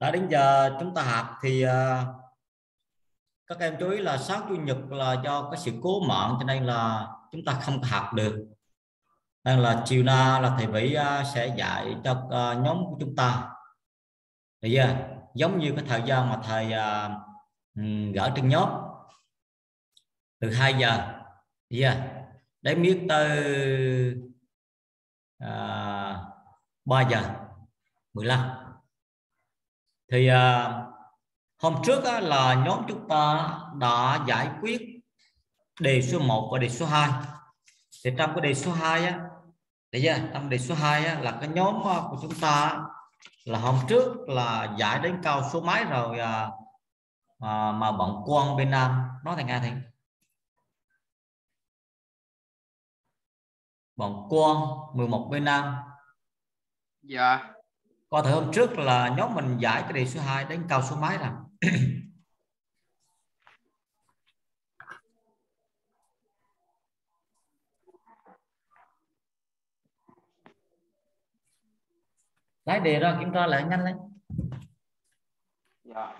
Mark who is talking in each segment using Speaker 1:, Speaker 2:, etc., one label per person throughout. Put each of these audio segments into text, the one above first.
Speaker 1: đã đến giờ chúng ta học thì uh, các em chú ý là sáng chủ nhật là do cái sự cố mạng cho nên là chúng ta không học được. Nên là chiều nay là thầy Vĩ uh, sẽ dạy cho uh, nhóm của chúng ta. Thì giờ giống như cái thời gian mà thầy uh, trên nhóm từ 2 giờ. Yeah. đến biết tới uh, 3 giờ. 15 thì à, hôm trước á, là nhóm chúng ta đã giải quyết đề số 1 và đề số 2 thì trong cái đề số 2 á để chưa? trong đề số 2 á, là cái nhóm à, của chúng ta là hôm trước là giải đến cao số mấy rồi à, à, mà bọn quan bên Nam. Nói thành nghe thì bọn quan 11 bên Nam.
Speaker 2: Dạ
Speaker 1: qua thời hôm trước là nhóm mình giải cái đề số 2 đến cao số mấy rồi lấy đề ra kiểm tra lại nhanh lên.
Speaker 2: Dạ.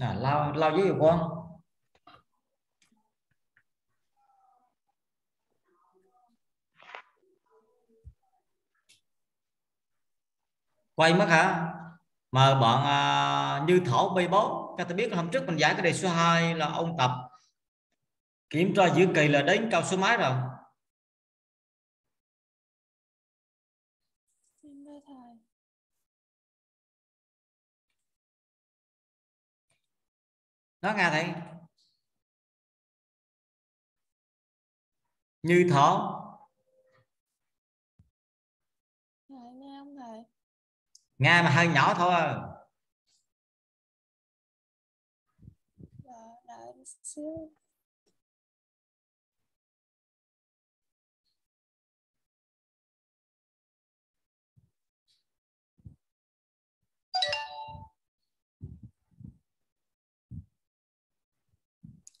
Speaker 1: À, lao lao với con quay mất hả? Mà bọn à, như thổ bay bố các ta biết hôm trước mình giải cái đề số 2 là ông tập. Kiểm tra giữa kỳ là đến cao số mấy rồi? Nó nghe thầy. Như thổ
Speaker 3: nghe không thầy?
Speaker 1: Nghe mà hơi nhỏ thôi
Speaker 3: dạ, đợi xíu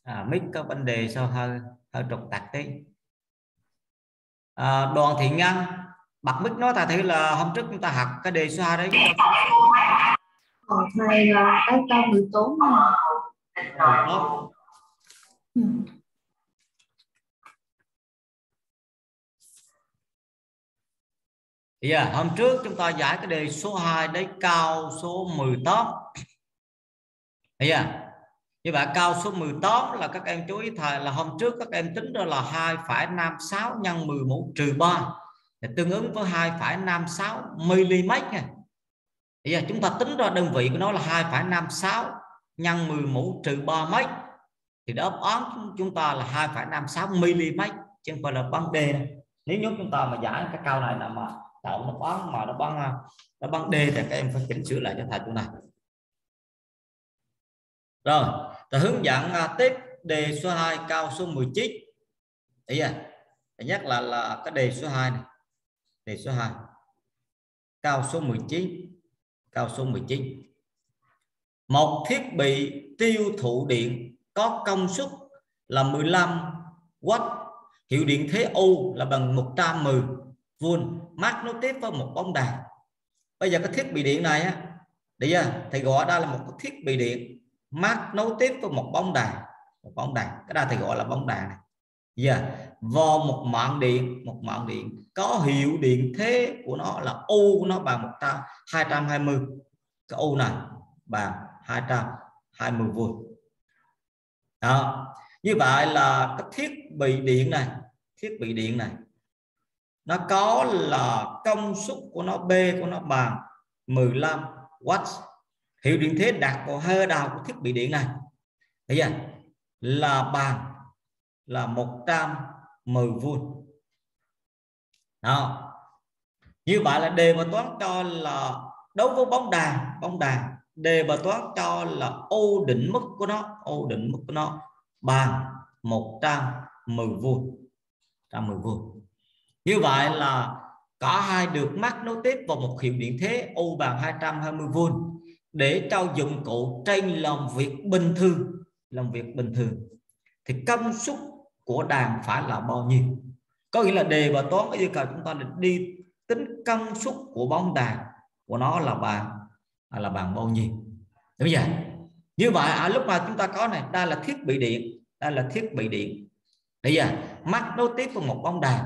Speaker 1: à, mic có vấn đề sao hơi hơi trục tặc tí à, đoàn thị ngân bật mic nói ta thử là hôm trước chúng ta học cái đề số 2 đấy
Speaker 4: Ờ, thầy là cái cao 14
Speaker 1: Đó.
Speaker 4: Ừ.
Speaker 1: Yeah, hôm trước chúng ta giải cái đề số 2 đấy cao số 18 yeah như vậy cao số 18 là các em chú ý thời là hôm trước các em tính ra là 2,56 nhân 10 mũ trừ 3 thì tương ứng với 2,56 mm nha. Bây giờ chúng ta tính ra đơn vị của nó là 2,56 nhân 10 mũ trừ 3 mét. Thì đáp án chúng ta là 2,56 mm chứ không phải là băng đề nếu như chúng ta mà giải cái cao này là mà tạo đáp án mà nó băng nó băng D thì các em phải chỉnh sửa lại cho thầy chỗ này rồi ta hướng dẫn à, tiếp đề số 2 cao số 19 ý à nhắc là là cái đề số 2 này. Đề số 2 cao số 19 cao số 19 một thiết bị tiêu thụ điện có công suất là 15 W hiệu điện thế U là bằng 110 V mát nối tiếp với một bóng đèn. Bây giờ cái thiết bị điện này á bây à, thầy gọi đây là một cái thiết bị điện mát nối tiếp với một bóng đèn một bóng đèn cái đây thì gọi là bóng đèn này. Giờ vào một mạng điện, một mạng điện. Có hiệu điện thế của nó là U của nó bằng 220 cái U này bằng 220 V đó, như vậy là cái thiết bị điện này, thiết bị điện này, nó có là công suất của nó B của nó bằng 15 W hiệu điện thế đặt vào hơi đầu của thiết bị điện này. Thấy chưa? Là bằng là 110 V đó. Như vậy là đề bài toán cho là đối với bóng đàn bóng đàn, đề bài toán cho là ô định mức của nó, ô định mức của nó bằng 110 V 110 V như vậy là cả hai được mắc nối tiếp vào một hiệu điện thế U bằng 220V để cho dụng cụ trên làm việc bình thường làm việc bình thường thì công suất của đàn phải là bao nhiêu? Có nghĩa là đề và toán yêu cầu chúng ta là đi tính công suất của bóng đàn của nó là bằng à, là bằng bao nhiêu? Đúng vậy như vậy ở lúc nào chúng ta có này, đây là thiết bị điện, đây là thiết bị điện. Bây giờ mắt nối tiếp vào một bóng đàn.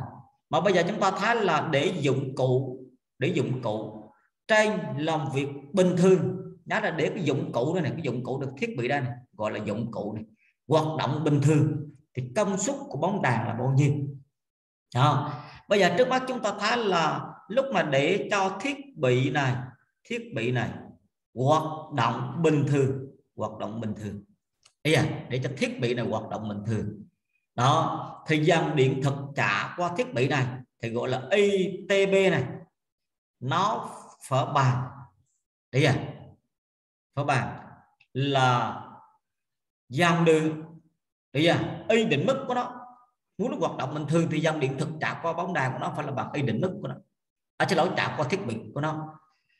Speaker 1: Mà bây giờ chúng ta thấy là để dụng cụ, để dụng cụ trên làm việc bình thường đó là để cái dụng cụ đây này cái dụng cụ được thiết bị đây này gọi là dụng cụ này hoạt động bình thường, thì công suất của bóng đàn là bao nhiêu đó. bây giờ trước mắt chúng ta thấy là lúc mà để cho thiết bị này, thiết bị này hoạt động bình thường, hoạt động bình thường Bây à? để cho thiết bị này hoạt động bình thường đó, thì dòng điện thực trả qua thiết bị này thì gọi là ITB này, nó phở bằng đấy à các bạn? Là dòng đường bây giờ y định mức của nó. Muốn nó hoạt động bình thường thì dòng điện thực trả qua bóng đèn của nó phải là bằng y định mức của nó. À, xin lỗi trả qua thiết bị của nó.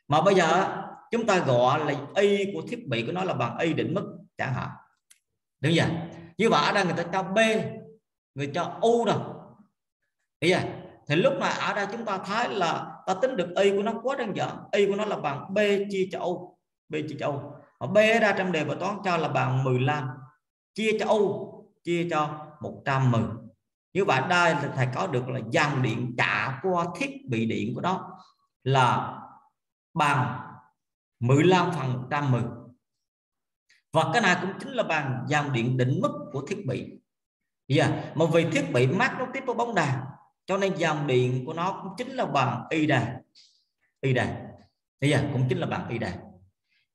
Speaker 1: Mà bây giờ chúng ta gọi là y của thiết bị của nó là bằng y định mức chẳng hạn. Đúng chưa? Như vậy ở đây người ta cho b người cho u rồi bây giờ thì lúc này ở đây chúng ta thấy là ta tính được y của nó quá đơn giản. Y của nó là bằng b chia cho u b chia cho u họ b ra trong đề bài toán cho là bằng 15 chia cho u chia cho 110 như vậy đây là thầy có được là dòng điện trả qua thiết bị điện của nó là bằng 15 phần 110 và cái này cũng chính là bằng dòng điện đỉnh mức của thiết bị. Yeah. mà vì thiết bị mát nó tiếp với bóng đèn, cho nên dòng điện của nó cũng chính là bằng y đàn. Y đàn. Yeah. cũng chính là bằng y đàn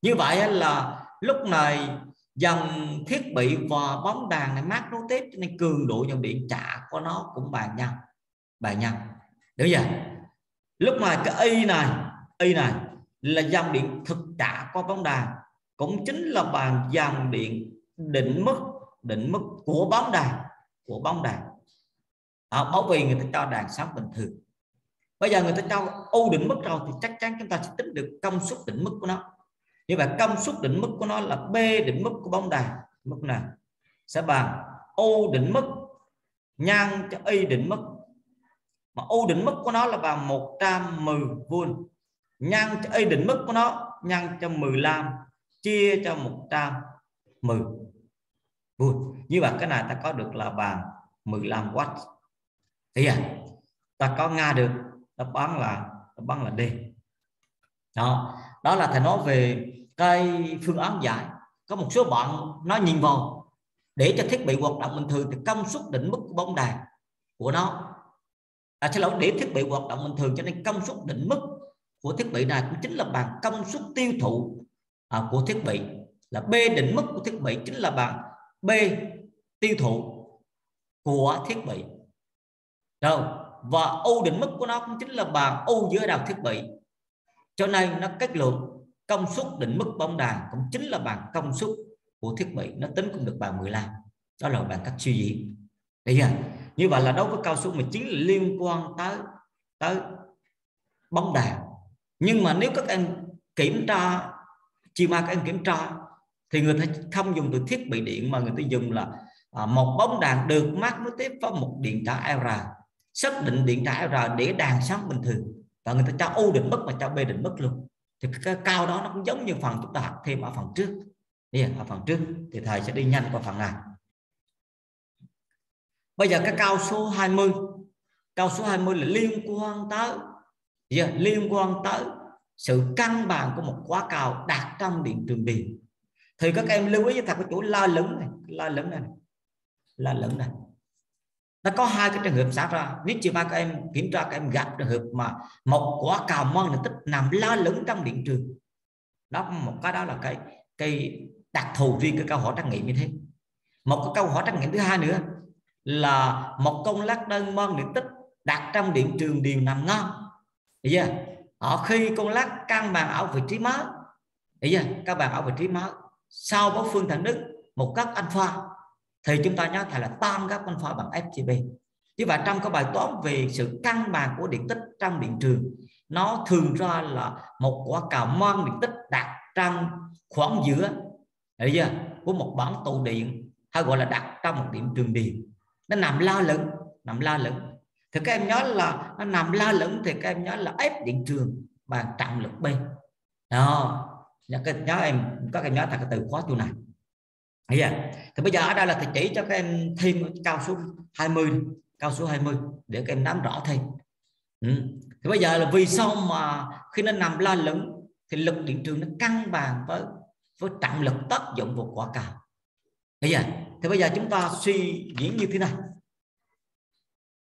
Speaker 1: như vậy là lúc này dòng thiết bị và bóng đèn này mát nối tiếp cho nên cường độ dòng điện trả của nó cũng bằng nhau bằng nhau đúng chưa lúc này cái y này y này là dòng điện thực trả qua bóng đèn cũng chính là bằng dòng điện định mức định mức của bóng đèn của bóng đèn à, bởi vì người ta cho đèn sáng bình thường. Bây giờ người ta cho u định mức rồi thì chắc chắn chúng ta sẽ tính được công suất định mức của nó như vậy công suất định mức của nó là b định mức của bóng đèn mức này sẽ bằng u định mức nhân cho y định mức. Mà u định mức của nó là bằng 110 V nhân cho y định mức của nó nhân cho 15 chia cho 110 V như vậy cái này ta có được là bằng 15W thì à, ta có nga được đáp án là đáp án là D. Đó đó là thầy nói về cái phương án giải có một số bạn nó nhìn vào để cho thiết bị hoạt động bình thường thì công suất định mức của bóng đèn của nó. À, xin lỗi để thiết bị hoạt động bình thường cho nên công suất định mức của thiết bị này cũng chính là bằng công suất tiêu thụ à, của thiết bị. Là B định mức của thiết bị chính là bằng B tiêu thụ của thiết bị. Rồi và U định mức của nó cũng chính là bằng U giữa đầu thiết bị cho nên nó kết luận công suất định mức bóng đàn cũng chính là bằng công suất của thiết bị nó tính cũng được bằng 15 đó là bằng cách suy diễn đấy giờ như vậy là đối với cao su 19 là liên quan tới tới bóng đàn. Nhưng mà nếu các em kiểm tra chiều mai các em kiểm tra thì người ta không dùng từ thiết bị điện mà người ta dùng là à, một bóng đàn được mát nối tiếp với một điện trả R xác định điện trả R để đàn sáng bình thường và người ta cho U định mức và cho B định mức luôn thì cái cao đó nó cũng giống như phần chúng ta học thêm ở phần trước. Yeah, ở phần trước. Thì thầy sẽ đi nhanh qua phần này. Bây giờ cái cao số 20 cao số 20 là liên quan tới. Yeah, liên quan tới sự cân bằng của một quá cao đạt trong điện trường điện thì các em lưu ý với thầy cái chỗ la lửng này. La lửng này. La lửng này nó có hai cái trường hợp xảy ra. Nếu chiều mai các em kiểm tra, các em gặp trường hợp mà một quả cào mơn là tích nằm la lửng trong điện trường. Đó, một cái đó là cái cái đặc thù riêng cái câu hỏi trắc nghiệm như thế. Một cái câu hỏi trắc nghiệm thứ hai nữa là một công lắc đơn mơn điện tích đặt trong điện trường đều nằm ngon Thấy chưa? ở khi con lắc căn bàn ở vị trí mới Thấy chưa? các bạn ở vị trí mới sau bó phương thành đức một cấp alpha thì chúng ta nhớ thầy là tam phân pha bằng FGB như vậy trong các bài toán về sự cân bằng của điện tích trong điện trường nó thường ra là một quả cầu mang điện tích đặt trong khoảng giữa hiểu chưa của một bản tụ điện hay gọi là đặt trong một điểm trường điện. Nó nằm la lửng nằm la lửng. Thì các em nhớ là nó nằm la lửng thì các em nhớ là ép điện trường bằng trọng lực B. Đó. Nhớ, các em các em nhớ thật cái từ khóa chỗ này. Thấy chưa? À? thì bây giờ ở đây là thầy chỉ cho các em thêm cao số 20 cao số 20 để các em nắm rõ thêm ừ. thì bây giờ là vì sao mà khi nó nằm la lửng, thì lực điện trường nó cân bằng với với trọng lực tác dụng vào quả cầu bây giờ thì bây giờ chúng ta suy diễn như thế này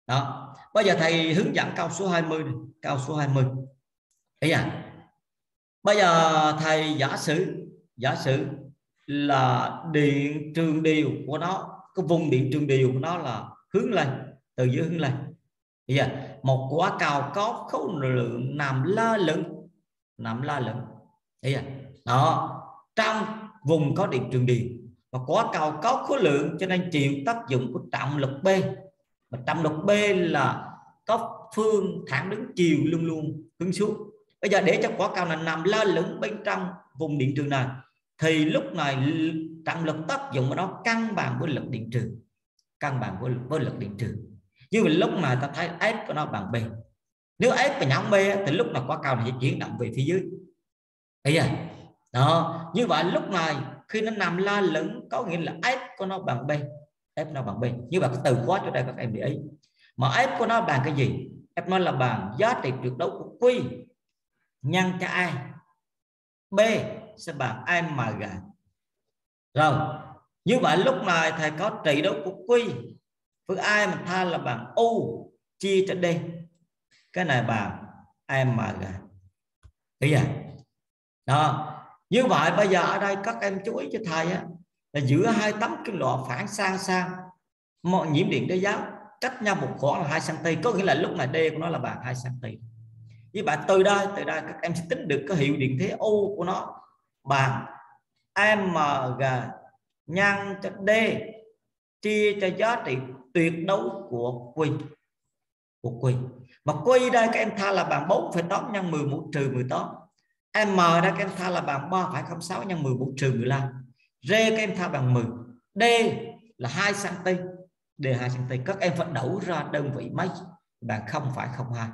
Speaker 1: đó bây giờ thầy hướng dẫn cao số 20 này. cao số 20 bây giờ bây giờ thầy giả sử giả sử là điện trường điều của nó, cái vùng điện trường điều của nó là hướng lên, từ dưới hướng lên. Bây giờ, một quả cầu có khối lượng nằm la lửng, nằm la lửng. Bây giờ, đó, trong vùng có điện trường điều và quả cầu có khối lượng cho nên chịu tác dụng của trọng lực B. Và trọng lực B là có phương thẳng đứng chiều luôn luôn, hướng xuống. Bây giờ để cho quả cầu này nằm la lửng bên trong vùng điện trường này thì lúc này trọng lực tác dụng của nó cân bằng với lực điện trường cân bằng với, với lực điện trường như vậy lúc này ta thấy S của nó bằng B. Nếu S và nhóm B thì lúc nào quả cầu này sẽ chuyển động về phía dưới. Bây giờ à? đó. Như vậy lúc này khi nó nằm la lửng có nghĩa là s của nó bằng b. F nó bằng b. Như vậy cái từ khóa cho đây các em để ý. Mà f của nó bằng cái gì? F nó là bằng giá trị tuyệt đối của q nhân cho a. B sẽ bằng mg rồi như vậy lúc này thầy có trị đấu của quy. Với ai mà tha là bằng u chia cho d cái này bằng mg bây giờ đó. Như vậy bây giờ ở đây các em chú ý cho thầy á, là giữa hai tấm kim loại phản sang sang mọi nhiễm điện đế giáo cách nhau một khoảng là 2 cm có nghĩa là lúc này D của nó là bằng 2 cm như vậy từ đây từ đây các em sẽ tính được cái hiệu điện thế U của nó bằng mg nhân cho D chia cho giá trị tuyệt đối của Q của Q mà Q đây các em tha là bằng 4,8 nhân 10 mũ trừ 18 M đây các em tha là bằng 3,06 nhân 10 mũ trừ 15 R các em tha bằng 10 D là 2 cm D 2 cm các em phải đấu ra đơn vị mấy? Bằng 0,02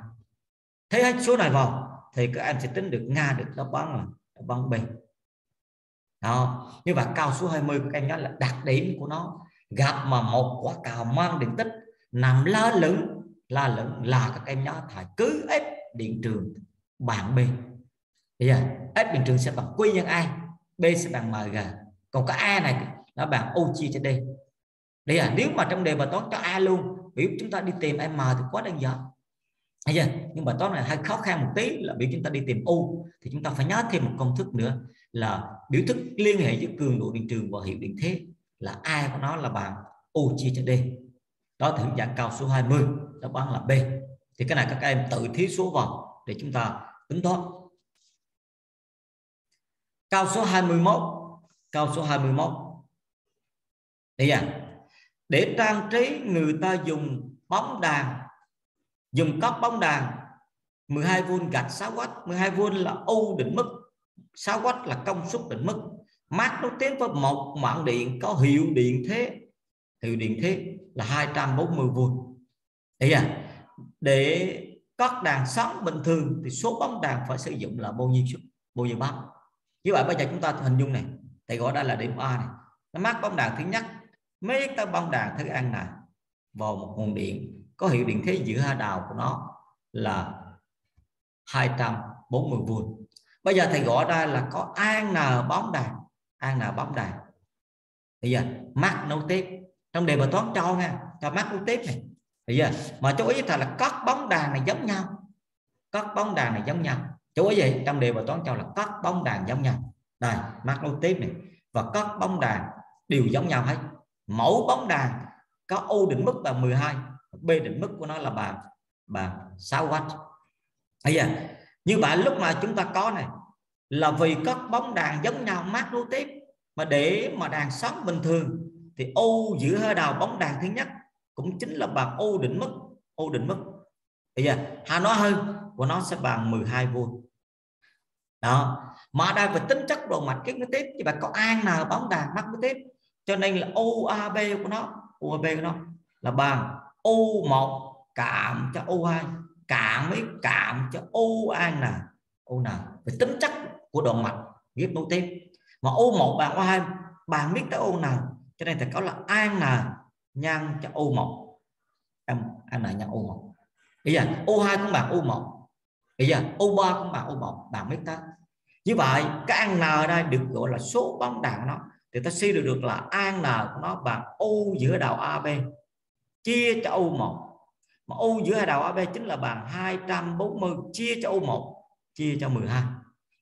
Speaker 1: thấy hết số này vào thì các em sẽ tính được Nga được đáp án là đáp án B đó. Như vậy cao số 20 các em nhớ là đặc điểm của nó. Gặp mà một quả cầu mang điện tích, nằm la lửng la lửng là các em nhớ thầy cứ ép điện trường bằng B bây giờ, ép điện trường sẽ bằng Q nhân A, B sẽ bằng MG còn cái A này nó bằng U chia cho D. Đây là nếu mà trong đề bài toán cho A luôn, biểu chúng ta đi tìm M thì quá đơn giản. Thấy chưa? nhưng bài toán này hơi khó khăn một tí là biểu chúng ta đi tìm U, thì chúng ta phải nhớ thêm một công thức nữa là biểu thức liên hệ giữa cường độ điện trường và hiệu điện thế là A của nó là bằng U chia cho D. Đó thì hướng dẫn cao số 20 đáp án là B. Thì cái này các em tự thí số vào để chúng ta tính toán. Cao số 21 cao số 21 đây à để trang trí người ta dùng bóng đàn, dùng cốc bóng đàn 12V gạch 6W 12V là U định mức 6W là công suất định mức. Mát nó tiến với một mạng điện có hiệu điện thế. Hiệu điện thế là 240V đây à để các đàn sóng bình thường thì số bóng đàn phải sử dụng là bao nhiêu bao nhiêu bóng như vậy bây giờ chúng ta hình dung này, thầy gọi đây là điểm A này. Nó mắc bóng đàn thứ nhất, mấy cái bóng đàn thứ ăn này vào một nguồn điện, có hiệu điện thế giữa hai đầu của nó là 240V bây giờ thầy gọi ra là có an n bóng đàn. An n bóng đàn. Bây giờ mắc nối tiếp. Trong đề bài toán cho nha, cho mắc nối tiếp này. Bây giờ, mà chú ý thầy là các bóng đàn này giống nhau. Các bóng đàn này giống nhau. Chú ý vậy trong đề bài toán cho là các bóng đàn giống nhau. Đây mắc nối tiếp này. Và các bóng đàn đều giống nhau hết. Mẫu bóng đàn có U định mức là 12 B định mức của nó là bà bà 6W bây giờ như vậy lúc mà chúng ta có này, là vì các bóng đàn giống nhau mát nối tiếp, mà để mà đàn sống bình thường, thì U giữa hơi đầu bóng đàn thứ nhất cũng chính là bằng ô định mức, ô định mức. Bây giờ hà nó hơn, của nó sẽ bằng 12 v đó. Mà đây về tính chất độ mạch kết nối tiếp thì bạn có an nào bóng đàn mắc nối tiếp. Cho nên là OAB của nó OAB của nó là bằng O1 cảm cho O2 cạn mới cảm cho u an nè. U nè, về tính chất của động mạch ghép nối tiếp. Mà u một bạn có hai bạn biết tới u nào, cho nên thầy có là an là nhân cho u một. Em, an là nhân u một. Bây giờ, u hai cũng bằng u một. Bây giờ, u ba cũng bằng u một, bạn biết tới. Như vậy, cái an n đây được gọi là số bóng đạn nó thì ta suy được được là an n của nó bằng u giữa đầu ab chia cho u một mà u giữa hai đầu AB chính là bằng 240 chia cho u1 chia cho 12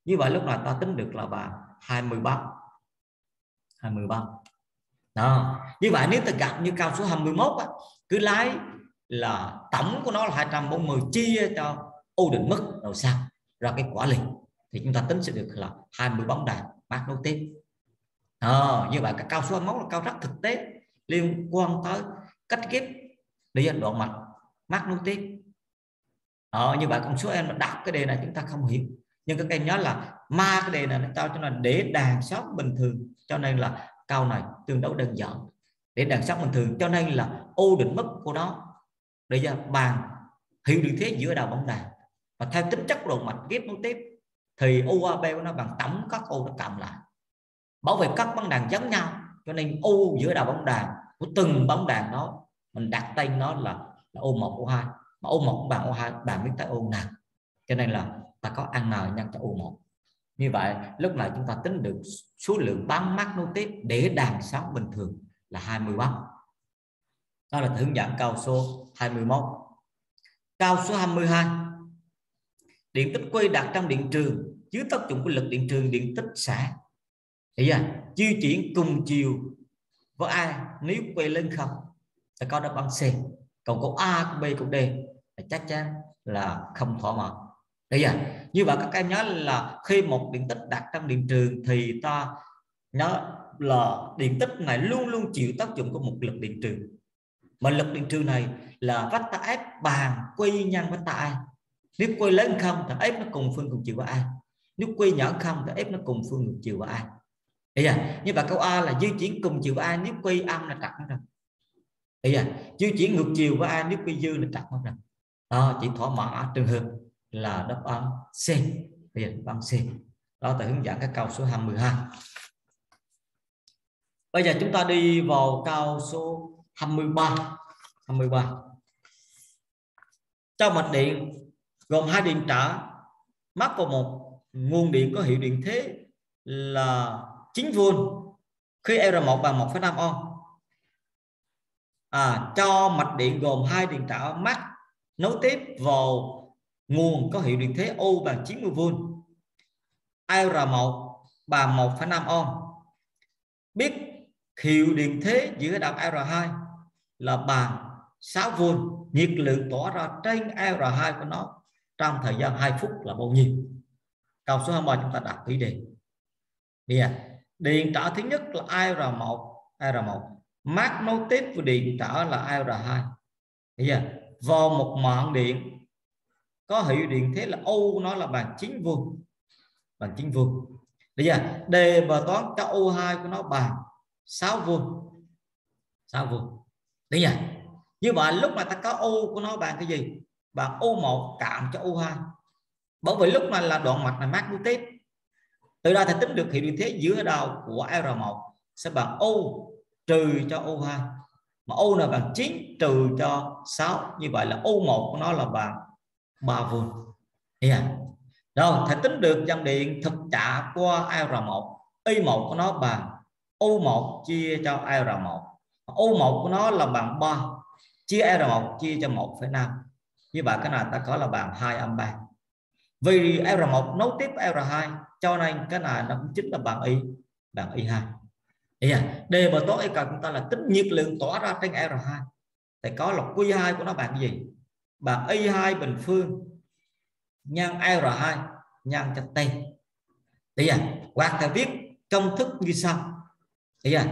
Speaker 1: như vậy lúc này ta tính được là bằng 23 23 đó. Như vậy nếu ta gặp như cao số 21 á, cứ lái là tổng của nó là 240 chia cho u định mức đầu sao ra cái quả liền. Thì chúng ta tính sẽ được là 20 bóng đàn mát nối tiếp à, như vậy các cao số 21 là cao rất thực tế liên quan tới cách ghép đi đoạn mạch mát nối tiếp ờ, như vậy con số em đặt cái đề này chúng ta không hiểu. Nhưng các em nhớ là ma cái đề này nó cho cho là để đàn sóc bình thường cho nên là câu này tương đối đơn giản. Để đàn sóc bình thường cho nên là ô định mức của nó. Để giờ bàn hiệu điện thế giữa đầu bóng đàn. Và theo tính chất độ mạch ghép nối tiếp thì UAB của nó bằng tổng các ô nó cộng lại. Bảo vệ các bóng đàn giống nhau cho nên u giữa đầu bóng đàn của từng bóng đàn đó mình đặt tên nó là O1 O2 mà O1 bằng O2 bạn biết tới ô nào. Cho nên là ta có ăn n nhân cho O1 như vậy lúc này chúng ta tính được số lượng bán mắt nối tiếp để đàn sóng bình thường là 20 bắn. Đó là hướng dẫn cao số 21 cao số 22 điện tích quay đặt trong điện trường dưới tác dụng của lực điện trường điện tích xả. Thì à, di chuyển cùng chiều với ai? nếu quay lên không ta có đáp án C còn câu A câu B câu D. Là chắc chắn là không thỏa mãn. Bây giờ như vậy các em nhớ là khi một điện tích đặt trong điện trường thì ta nhớ là điện tích này luôn luôn chịu tác dụng của một lực điện trường. Mà lực điện trường này là vector F bàn quy nhân vector A nếu quay lớn không thì F nó cùng phương cùng chiều với A. Nếu quy nhỏ không thì F nó cùng phương cùng chiều với A. Bây giờ như vậy câu A là di chuyển cùng chiều với A, nếu quy âm là trật rồi ý à chứ chỉ ngược chiều với A nếu quy dư là trật mất rồi. Đó chỉ thỏa mãn trường hợp là đáp án C. Bây giờ đáp án C. Đó là hướng dẫn các câu số 22 bây giờ chúng ta đi vào câu số 23 23 trong mạch điện gồm hai điện trở mắc vào một nguồn điện có hiệu điện thế là 9V khi R1 bằng 1,5 ohm à, cho mạch điện gồm hai điện trở mắc nối tiếp vào nguồn có hiệu điện thế U bằng 90V R1 bằng 1,5 ohm. Biết hiệu điện thế giữa đạo R2 là bằng 6V nhiệt lượng tỏa ra trên R2 của nó trong thời gian 2 phút là bao nhiêu? Câu số 23 chúng ta đặt kỹ đề yeah. điện trở thứ nhất là IR1 IR1 mát nối tiếp với điện trở là IR2 bây giờ vào một mạng điện. Có hiệu điện thế là U, nó là bằng 9 vuông bằng 9 vuông bây giờ đề và toán cho U2 của nó bằng 6V 6V bây nhỉ như vậy lúc mà ta có U của nó bằng cái gì? Bằng U1 cộng cho U2 bởi vì lúc này là đoạn mạch là mát nối tiếp từ đó thì tính được hiệu điện thế giữa đầu của R1 sẽ bằng U trừ cho O2 mà O là bằng 9 trừ cho 6 như vậy là O1 của nó là bằng 3V yeah. rồi thầy tính được dòng điện thực trả qua R1 I1 của nó bằng O1 chia cho R1 O1 của nó là bằng 3 chia R1 chia cho 1,5 như vậy cái này ta có là bằng 2 âm 3 vì R1 nối tiếp R2 cho nên cái này nó cũng chính là bằng Y bằng Y2 yeah. À, đề bài toán yêu cầu chúng ta là tính nhiệt lượng tỏa ra trên R2 thì có là Q2 của nó bằng gì? Bằng Y2 bình phương nhân R2 nhân cho T. Thì giờ à, hoặc là viết công thức như sau. Thì à,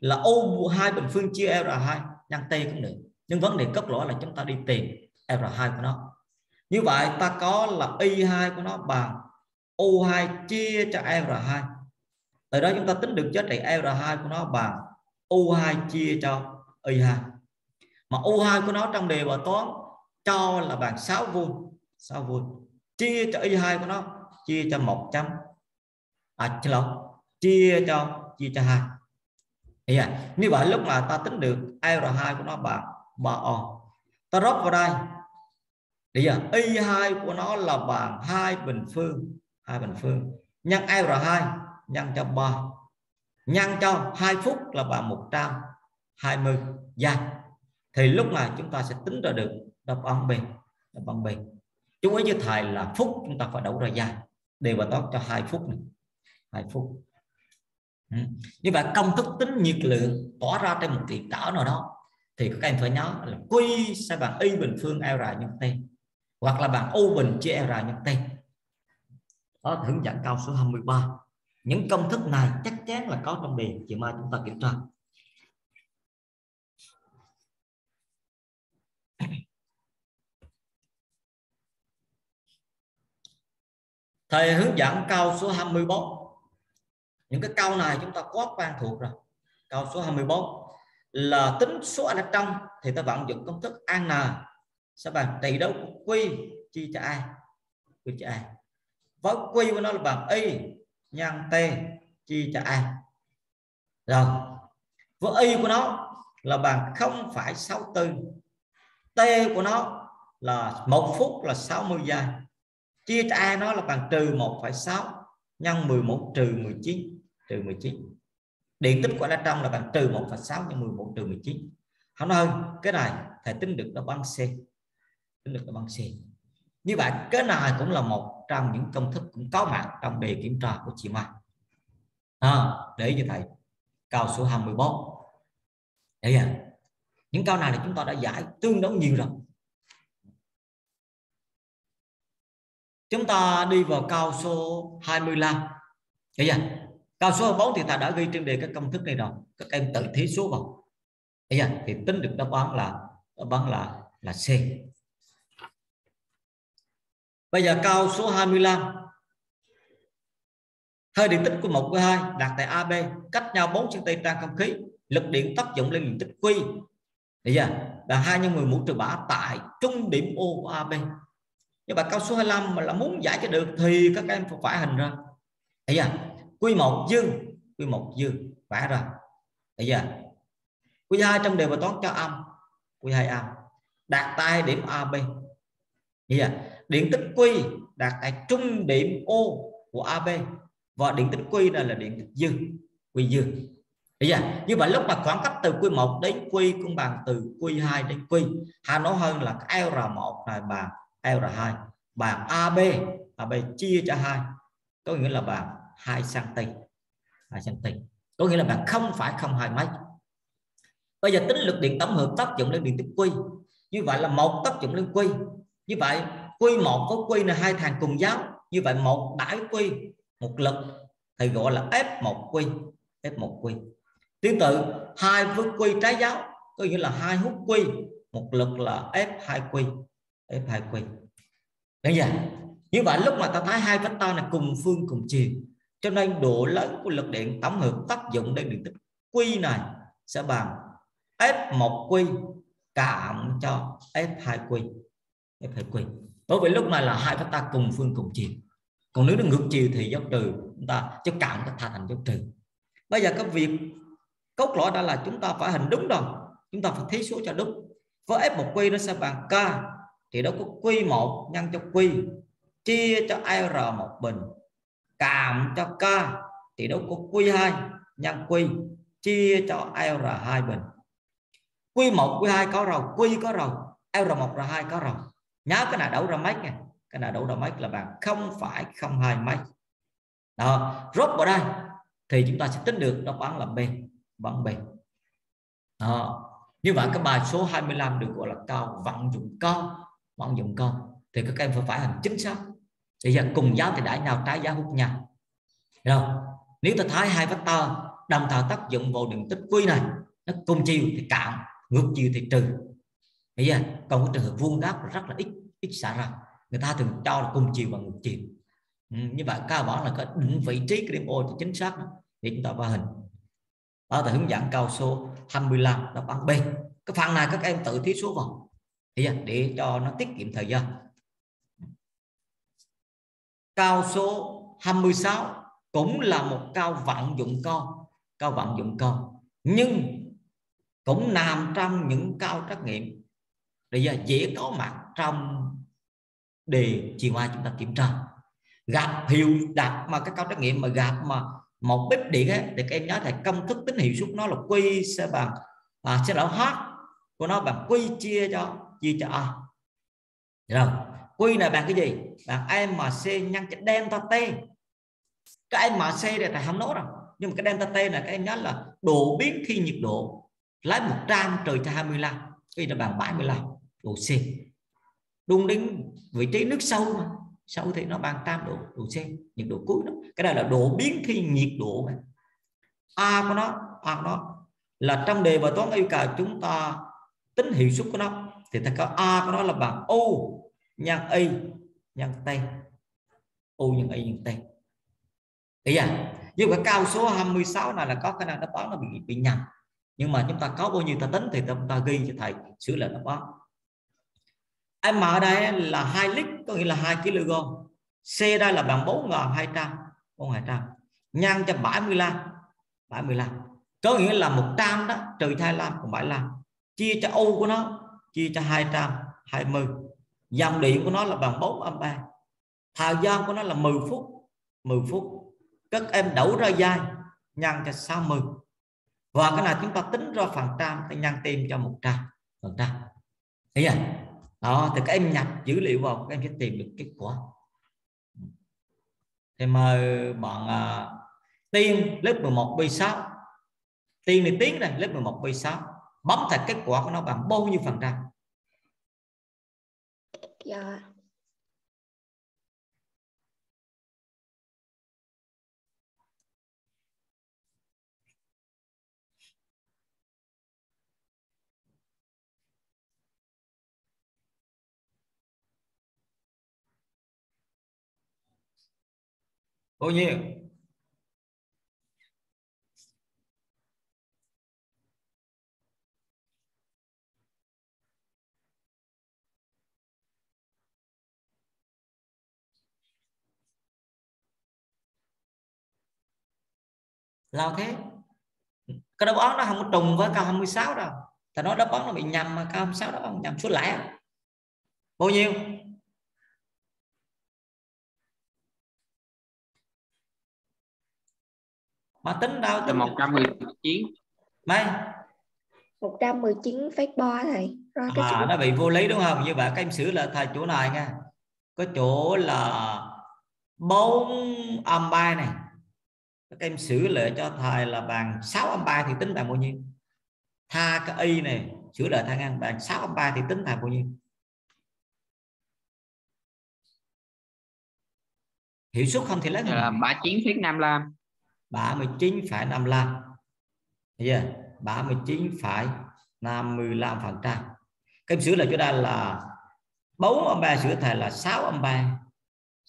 Speaker 1: là O2 bình phương chia R2 nhân t cũng được. Nhưng vấn đề cốt lõi là chúng ta đi tìm r2 của nó. Như vậy ta có là y2 của nó bằng u2 chia cho r2 từ đó chúng ta tính được giá trị r2 của nó bằng u2 chia cho y2 mà u2 của nó trong đề bài toán cho là bằng 6 vuông 6 vuông chia cho y2 của nó, chia cho 1 à lộn chia cho chia cho 2 yeah. À, như vậy lúc mà ta tính được r2 của nó bằng 3 o. Ta rót vào đây. Bây giờ y2 của nó là bằng hai bình phương, hai bình phương. Nhân r2 nhân cho 3 nhân cho 2 phút là bằng 120 giây. Thì lúc này chúng ta sẽ tính ra được đáp án B, đáp án B. Chú ý với thầy là phút chúng ta phải đấu ra giây. Đều bài toán cho 2 phút này. 2 phút. Ừ. như vậy công thức tính nhiệt lượng tỏa ra trên một điện trở nào đó, thì các em phải nhớ là Q sẽ bằng Y bình phương R nhân T, hoặc là bằng U bình chia R nhân T. Đó, hướng dẫn câu số 23 những công thức này chắc chắn là có trong đề chiều mai chúng ta kiểm tra. Thầy hướng dẫn câu số 24 những cái câu này chúng ta quá quen thuộc rồi. Câu số 24 là tính số n trong thì ta vận dụng công thức an n. Sẽ bằng tỷ đấu quy chia cho ai quy cho ai với quy của nó là bằng y nhân t chia cho a. Rồi với y của nó là bằng 0,64 t của nó là một phút là 60 giây. Chia cho a nó là bằng trừ 1,6 nhân 11 trừ 19 trừ 19 điện tích của nó trong là bằng trừ 1,6 nhân 11 trừ 19 không hơn cái này thầy tính được đáp án C. Tính được đáp án C như vậy cái này cũng là một trong những công thức cũng có mặt trong đề kiểm tra của chị Mai. À, để cho thầy. Câu số 24 đấy à những câu này là chúng ta đã giải tương đối nhiều rồi. Chúng ta đi vào câu số 25 thấy chưa câu số 4 thì ta đã ghi trên đề các công thức này rồi. Các em tự thí số vào. Thấy chưa thì tính được đáp án là đáp án là là C bây giờ câu số 25 hơi điện tích của 1 của 2 đặt tại AB cách nhau 4 cm trang không khí, lực điện tác dụng lên điện tích Q. Bây giờ là 2 nhân 10 mũ trừ bả tại trung điểm O của AB Như vậy câu số 25 mà là muốn giải cho được thì các em phải vẽ hình ra. Bây giờ Q1 dương Q1 dương, vẽ ra. Bây giờ Q2 trong đề bài toán cho âm Q2 âm đặt tại điểm AB bây giờ điện tích Q đạt tại trung điểm O của AB và điện tích Q này là điện tích dư Q dư. Bây giờ như vậy lúc mà khoảng cách từ Q1 đến Q cũng bằng từ Q2 đến Q hay nói hơn là R1 này bằng R2 bằng AB AB chia cho 2 có nghĩa là bằng 2 cm 2 cm có nghĩa là bằng không phải không hai mấy. Bây giờ tính lực điện tổng hợp tác dụng lên điện tích Q như vậy là một tác dụng lên Q như vậy quy một có quy là hai thằng cùng giáo. Như vậy một đãi quy, một lực, thì gọi là f 1 quy, f 1 quy. Tương tự, hai với quy trái giáo, có nghĩa là hai hút quy, một lực là F2Q F2Q Đấy giờ như vậy lúc mà ta thấy hai vector này cùng phương cùng chiều, cho nên độ lớn của lực điện tổng hợp tác dụng lên điện tích Q này sẽ bằng F1Q cộng cho F2Q F2Q đối với lúc này là hai vector cùng phương cùng chiều. Còn nếu nó ngược chiều thì dốc trừ, chúng ta cho cộng ta thay thành dốc trừ. Bây giờ cái việc, cốt lõi đã là chúng ta phải hình đúng rồi. Chúng ta phải thí số cho đúng. Với f một q nó sẽ bằng K, thì đó có Q1 nhân cho Q chia cho R một bình cảm cho K, thì đó có Q2 nhân Q chia cho R2 bình. Q1 Q2 có rồi Q có rồi R1 R2 có rồi nhớ cái nào đấu ra mấy nha. Cái nào đấu ra mấy là bằng không phải không hai mấy. Đó, rốt vào đây, thì chúng ta sẽ tính được đáp án là B bằng B. Đó. như vậy cái bài số 25 được gọi là cao vận dụng cao vận dụng cao thì các em phải phải hành chính xác. Thì giờ cùng giáo thì đãi nhau trái giá hút nhau. Rồi nếu ta thấy hai vector, đồng thời tác dụng vào điện tích quy này, nó cùng chiều thì cộng ngược chiều thì trừ bây giờ còn cái trường hợp vuông góc rất là ít ít xảy ra. Người ta thường cho là cùng chiều và ngược chiều. Ừ, như vậy cao bản là cái định vị trí cái điểm O thì chính xác đó. thì chúng ta qua hình. Đó là hướng dẫn cao số 25 đáp án B. Cái phần này các em tự thiết số vào. Để cho nó tiết kiệm thời gian. Cao số 26 cũng là một cao vận dụng cao cao vận dụng cao nhưng cũng nằm trong những cao trắc nghiệm bây giờ dễ có mặt trong đề chiều mai chúng ta kiểm tra. Gặp hiệu đặt mà các cao trắc nghiệm mà gặp mà một bếp điện ấy, thì các em nhớ thầy công thức tính hiệu suất nó là quy sẽ bằng à, sẽ là h của nó bằng quy chia cho chia cho a. Rồi quy này bằng cái gì? Bằng mc nhân cho delta t. Cái mc này thầy không nói đâu nhưng mà cái delta t này các em nhớ là độ biến khi nhiệt độ lấy 100 trừ cho 25 quy là bằng 75 độ C. Đun đến vị trí nước sâu mà. Sâu thì nó bằng tam độ độ C. Nhiệt độ cuối đó. Cái này là độ biến khi nhiệt độ mà. A của nó, A của nó là trong đề bài toán yêu cầu chúng ta tính hiệu suất của nó. Thì ta có A của nó là bằng O nhân Y nhân T. O nhân Y nhân T. Đấy à? Nhưng cái cao số 26 này là có khả năng đáp án nó bị bị nhầm. Nhưng mà chúng ta có bao nhiêu ta tính thì chúng ta ghi cho thầy sửa lại đáp án. M ở đây là 2 lít có nghĩa là 2 kg C đây là bằng 4200, 4200 nhân cho 75 75 có nghĩa là 100 đó trừ 25 còn 75 chia cho U của nó chia cho 220 dòng điện của nó là bằng 4 ampe thời gian của nó là 10 phút 10 phút. Các em đổ ra dây nhân cho 60 và cái này chúng ta tính ra phần trăm thì nhân tìm cho 100 phần trăm. Thấy chưa? Đó thì các em nhập dữ liệu vào các em sẽ tìm được kết quả. Thì mời bạn à, tiên lớp 11 B6 tiên thì tiếng này lớp 11 B6 bấm thật kết quả của nó bằng bao nhiêu phần trăm?
Speaker 3: Dạ.
Speaker 1: Bao nhiêu lao thế cái đáp án nó không có trùng với cao 26 đâu. Ta nói đáp án nó bị nhầm mà cao 26 đó nhầm số lẻ bao nhiêu? Mà tính đâu
Speaker 2: là 119
Speaker 1: mấy
Speaker 3: 119 phép bo thầy rồi cái
Speaker 1: à, nó bị vô lý đúng không? Như vậy các em sửa lại thầy chỗ này nha. Có chỗ là 4 âm ba này. Các em sửa lại cho thầy là bằng 6 âm ba thì tính bằng bao nhiêu? Tha cái y này sửa lại thằng ngang bằng 6 âm ba thì tính thành bao nhiêu? Hiệu suất không thể lấy
Speaker 2: là 39,55
Speaker 1: 39,55 yeah. 39,55 phần trăm. Cái sửa là chúng ta là 4 âm ba sửa thầy là 6 âm ba.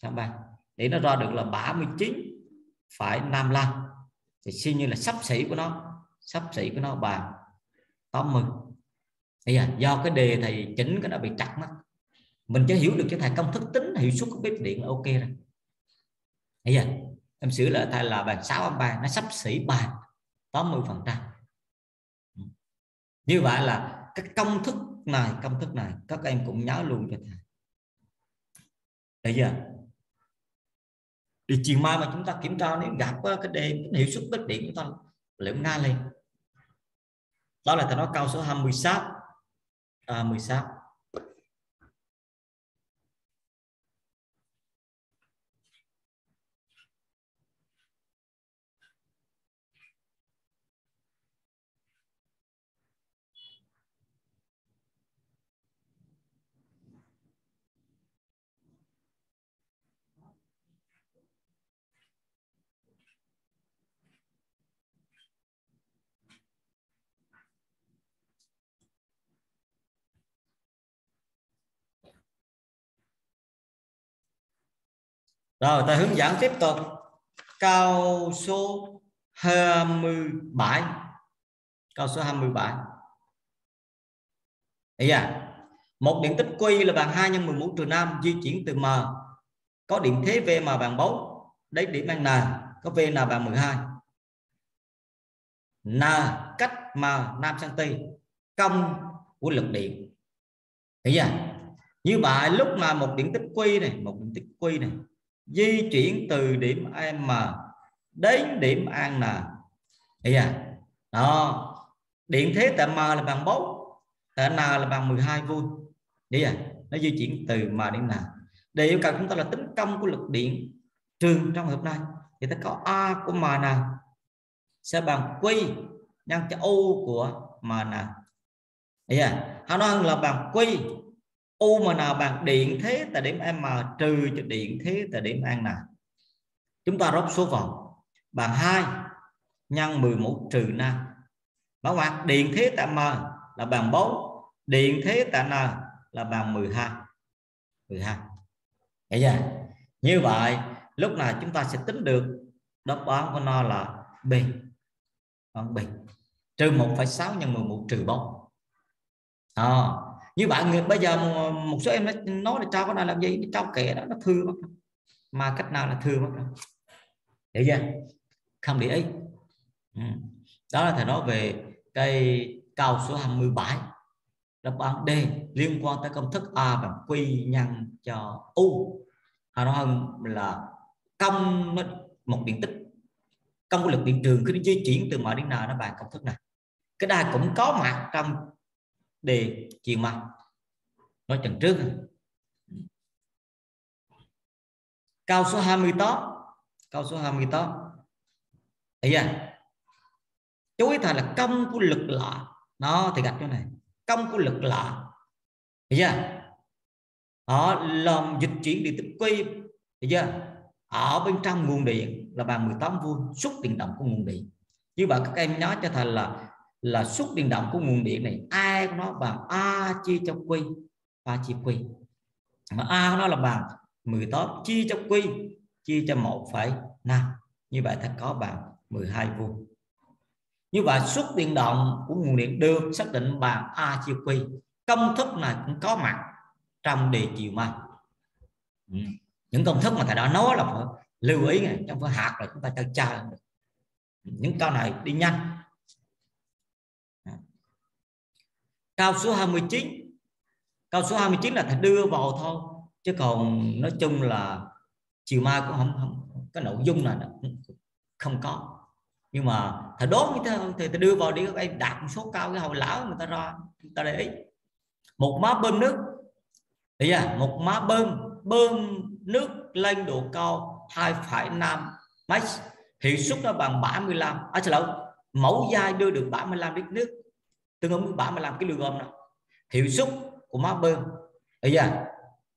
Speaker 1: Âm ba. Để nó ra được là 39,55 thì xin như là sắp xỉ của nó. Sắp xỉ của nó bằng 80 bây giờ do cái đề thầy chỉnh cái nó bị chặt mất. Mình chưa hiểu được cho thầy công thức tính hiệu suất của bếp điện là ok rồi. Bây giờ em xử lại thay là bằng 6 âm ampe nó sắp xỉ bằng 80 phần trăm. Như vậy là cái công thức này công thức này các em cũng nhớ luôn cho thầy. Bây giờ thì chiều mai mà chúng ta kiểm tra nếu gặp cái đề hiệu suất bất điện chúng ta liệu nga lên đó là thầy nói câu số 26 à, 16 rồi ta hướng dẫn tiếp tục. Câu số 27 câu số 27 Đấy à, một điện tích quy là bằng 2 nhân 10 mũ trừ 5 di chuyển từ M. Có điện thế V mà bằng 4 Đấy điểm N. Có V là bằng 12 N cách M 5 cm công của lực điện. Thấy chưa? Như vậy lúc mà một điện tích quy này, một điện tích quy này di chuyển từ điểm M đến điểm An N. Ý à? Đó. Điện thế tại M là bằng 4, tại N là bằng 12 V. Thấy à? Nó di chuyển từ M đến N. Để yêu cầu chúng ta là tính công của lực điện trường trong hợp này thì ta có A của M nào sẽ bằng Q nhân cho U của M nào. Thấy à? Họ nói là bằng Q U mà nào bằng điện thế tại điểm M trừ cho điện thế tại điểm N. nào. Chúng ta rốt số vòng bằng 2 nhân 11 trừ 5. Bảo ngoặc điện thế tại M là bằng 4, điện thế tại N là bằng 12. 12. Thấy chưa? Như vậy, lúc này chúng ta sẽ tính được đáp án của nó là B. Đáp B. Trừ 1,6 nhân 11 trừ 4. À, như bạn người bây giờ một số em nó nói là trao cái này làm gì? Nó trao kệ đó nó thư mất mà cách nào là thư mất đâu hiểu chưa? Không để ý. Ừ. đó là thầy nói về cây cao số 27 đáp án D, liên quan tới công thức A bằng quy nhân cho U. Hay nói hơn là công một điện tích. Công của lực điện trường khi nó di chuyển từ mở đến nào nó bằng công thức này. Cái này cũng có mặt trong đề chiều mặt. Nói trận trước. Cao số 28 cao số 28 thấy chưa? Chú ý thầy là công của lực lạ. Nó thì gạch chỗ này. Công của lực lạ. Thấy chưa? Họ làm dịch chuyển điện tích quy. Thấy chưa? Ở bên trong nguồn điện là bằng 18 V xúc điện động của nguồn điện. Như vậy các em nhớ cho thầy là là xúc điện động của nguồn điện này. Ai của nó? Bằng a chia cho q a chia q mà a của nó là bằng 18 chia cho q chia cho 1,5 như vậy ta có bằng 12 vuông. Như vậy suất điện động của nguồn điện được xác định bằng a chia q công thức này cũng có mặt trong đề chiều mai. Ừ. những công thức mà thầy đã nói là phải lưu ý này trong phải hạt là chúng ta cho cha những câu này đi nhanh. Cao số 29 cao số 29 là thầy đưa vào thôi chứ còn nói chung là chiều mai cũng không, không cái nội dung là không có. Nhưng mà thầy đốt như thế thì thầy đưa vào đi các em đạt một số cao cái hồi lão người ta ra người ta để ý. Một má bơm nước. Thì à, một má bơm bơm nước lên độ cao 2,5 mét hiệu suất nó bằng 75 à, xin lỗi mẫu dai đưa được 75 lít nước tương ứng với 35 kg đó hiệu suất của má bơm. Bây giờ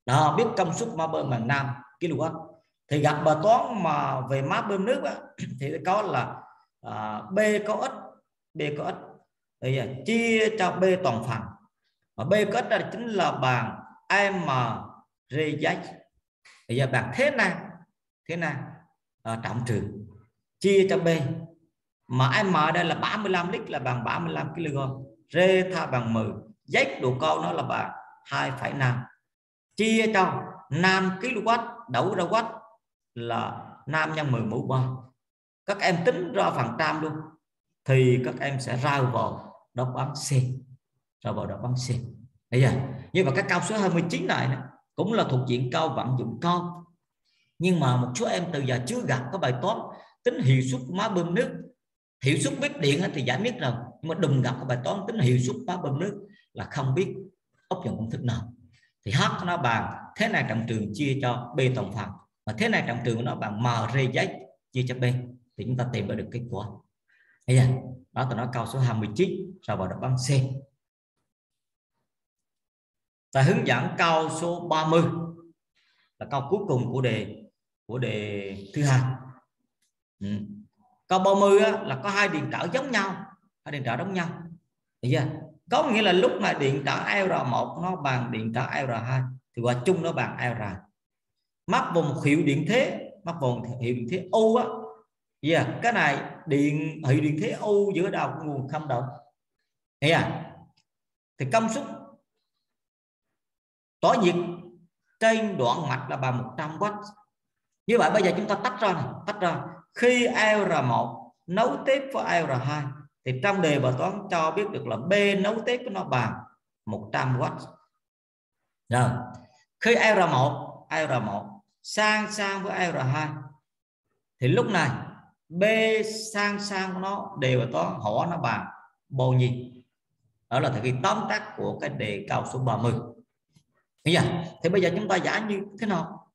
Speaker 1: đó biết công suất má bơm bằng 5 kW thì gặp bài toán mà về má bơm nước á, thì có là à, B có ít B có ít bây giờ chia cho B toàn phần. Mà B có ít là chính là bằng M rz bây giờ bằng thế nào thế nào à, trọng trừ. Chia cho B. Mà M đây là 35 lít là bằng 35 kg R tha bằng 10 Z độ cao nó là bằng 2,5 chia cho 5 kW đấu ra watt là 5 nhân 10 mũ 3 các em tính ra phần trăm luôn thì các em sẽ ra vào đáp án C ra vào đáp án C. Bây giờ như vậy các câu số 29 này cũng là thuộc diện câu vận dụng cao. nhưng mà một số em từ giờ chưa gặp có bài toán tính hiệu suất máy bơm nước hiệu suất bếp điện thì giải biết rồi nhưng mà đùng gặp bài toán tính hiệu suất phá bơm nước là không biết áp dụng công thức nào. Thì h nó bằng, thế này trọng trường chia cho b tổng phần mà thế này trọng trường nó bằng m r z chia cho b, thì chúng ta tìm được kết quả. Bây giờ, đó tôi nói câu số 29 rồi vào đáp án C. Ta hướng dẫn câu số 30 là câu cuối cùng của đề của đề thứ hai. Ừ câu 30 á, là có hai điện trở giống nhau hai điện trở giống nhau. Thấy chưa? có nghĩa là lúc mà điện trở LR1 nó bằng điện trở LR2 thì gọi chung nó bằng LR mắc vùng hiệu điện thế mắc vòng hiệu điện thế u á. Yeah, cái này điện hiệu điện thế u giữa đầu nguồn không động. Thấy à thì công suất tỏa nhiệt trên đoạn mạch là bằng 100W như vậy bây giờ chúng ta tách ra này, tách ra khi LR1 nối tiếp với LR2 thì trong đề bài toán cho biết được là B nối tiếp với nó bằng 100W rồi khi R1 R1 sang sang với R2 thì lúc này B sang sang của nó đều bài toán hỏi nó bằng bao nhiêu? Đó là thời kỳ tóm tắt của cái đề cao số 30 bây giờ thì bây giờ chúng ta giải như thế nào?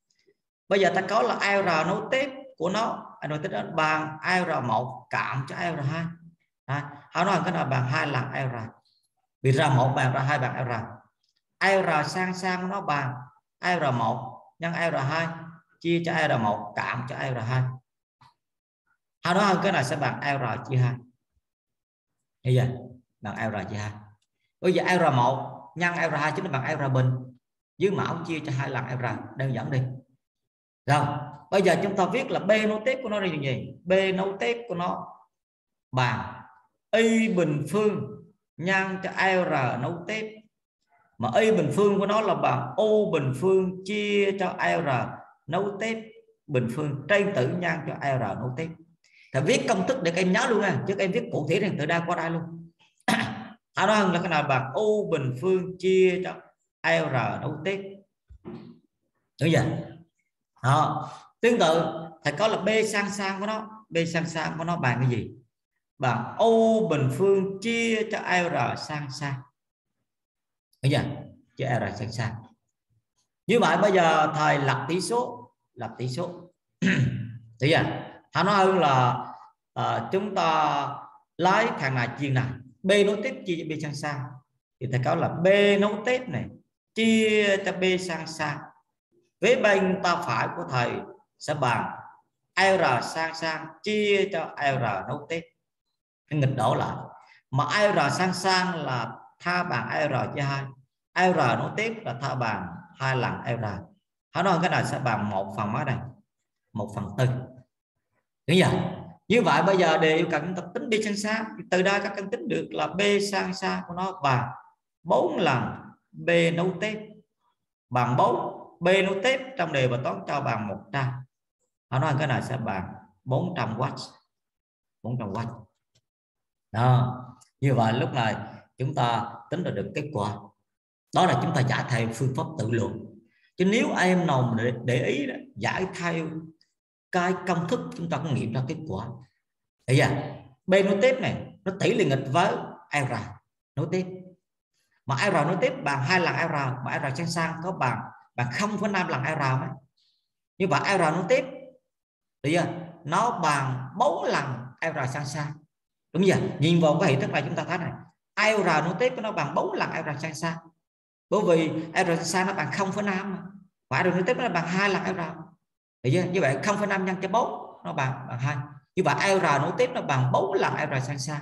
Speaker 1: Bây giờ ta có là R nối tiếp của nó anh nói tính đó bằng R1 cộng cho R2 à, họ nói cái nào bằng hai lần R vì ra một bằng ra hai bằng R R sang sang nó bằng R1 nhân R2 chia cho R1 cộng cho R2 họ nói cái này sẽ bằng R chia 2 bây giờ bằng R chia 2 bây giờ R1 nhân R2 chính là bằng R bình dưới mẫu chia cho hai lần R đơn giản đi rồi, bây giờ chúng ta viết là B nối tiếp của nó là gì B nối tiếp của nó bằng y bình phương nhân cho R nối tiếp mà y bình phương của nó là bằng u bình phương chia cho R nối tiếp bình phương trên tử nhân cho R nối tiếp thì viết công thức để các em nhớ luôn nha chứ các em viết cụ thể này từ đây qua đây luôn. À đó là cái nào? Bằng u bình phương chia cho R nối tiếp được chưa? Đó. Tương tự thầy có là B sang sang của nó. B sang sang của nó bằng cái gì? Bằng u bình phương chia cho R sang sang. Bây giờ chia R sang sang. Như vậy bây giờ thầy lập tỷ số. Lập tỷ số. Bây giờ thầy nói hơn là uh, chúng ta lấy thằng này chia này. B nối tiếp chia cho B sang sang. Thì thầy có là B nối tiếp này. Chia cho B sang sang với bên ta phải của thầy sẽ bằng R sang sang chia cho R nấu tiếp. Cái nghịch đổ lại. Mà R sang sang là tha bằng R chia hai. R nối tiếp là tha bằng hai lần R. Hãy nói cái này sẽ bằng một phần mấy này một phần tư. Đúng vậy như vậy bây giờ để yêu cầu chúng ta tính B sang sang từ đây các căn tính được là B sang sang của nó bằng 4 lần B nối tiếp. Bằng 4 B nối tiếp trong đề bài toán cho bằng 100 họ nói cái này sẽ bằng 400W 400W đó. Như vậy lúc này chúng ta tính ra được kết quả. Đó là chúng ta giải theo phương pháp tự luận. Chứ nếu em nào để, để ý đó, giải theo cái công thức chúng ta có nghiệm ra kết quả. Thấy chưa? B nối tiếp này nó tỷ lệ nghịch với r nối tiếp. Mà r nối tiếp bằng hai lần r mà r sang sang có bằng bằng không với năm lần error mà. như vậy error nó tiếp. Thấy chưa? Nó bằng bốn lần error sang xa. Đúng chưa? Nhìn vào cái hệ thức này chúng ta thấy này. Error nó tiếp nó bằng bốn lần error sang xa. Bởi vì error sang xa nó bằng 0,5 và error nó tiếp nó bằng hai lần error thấy chưa? Như vậy 0,5 nhân cho 4 nó bằng bằng hai. Như vậy error nối tiếp nó bằng 4 lần error sang xa.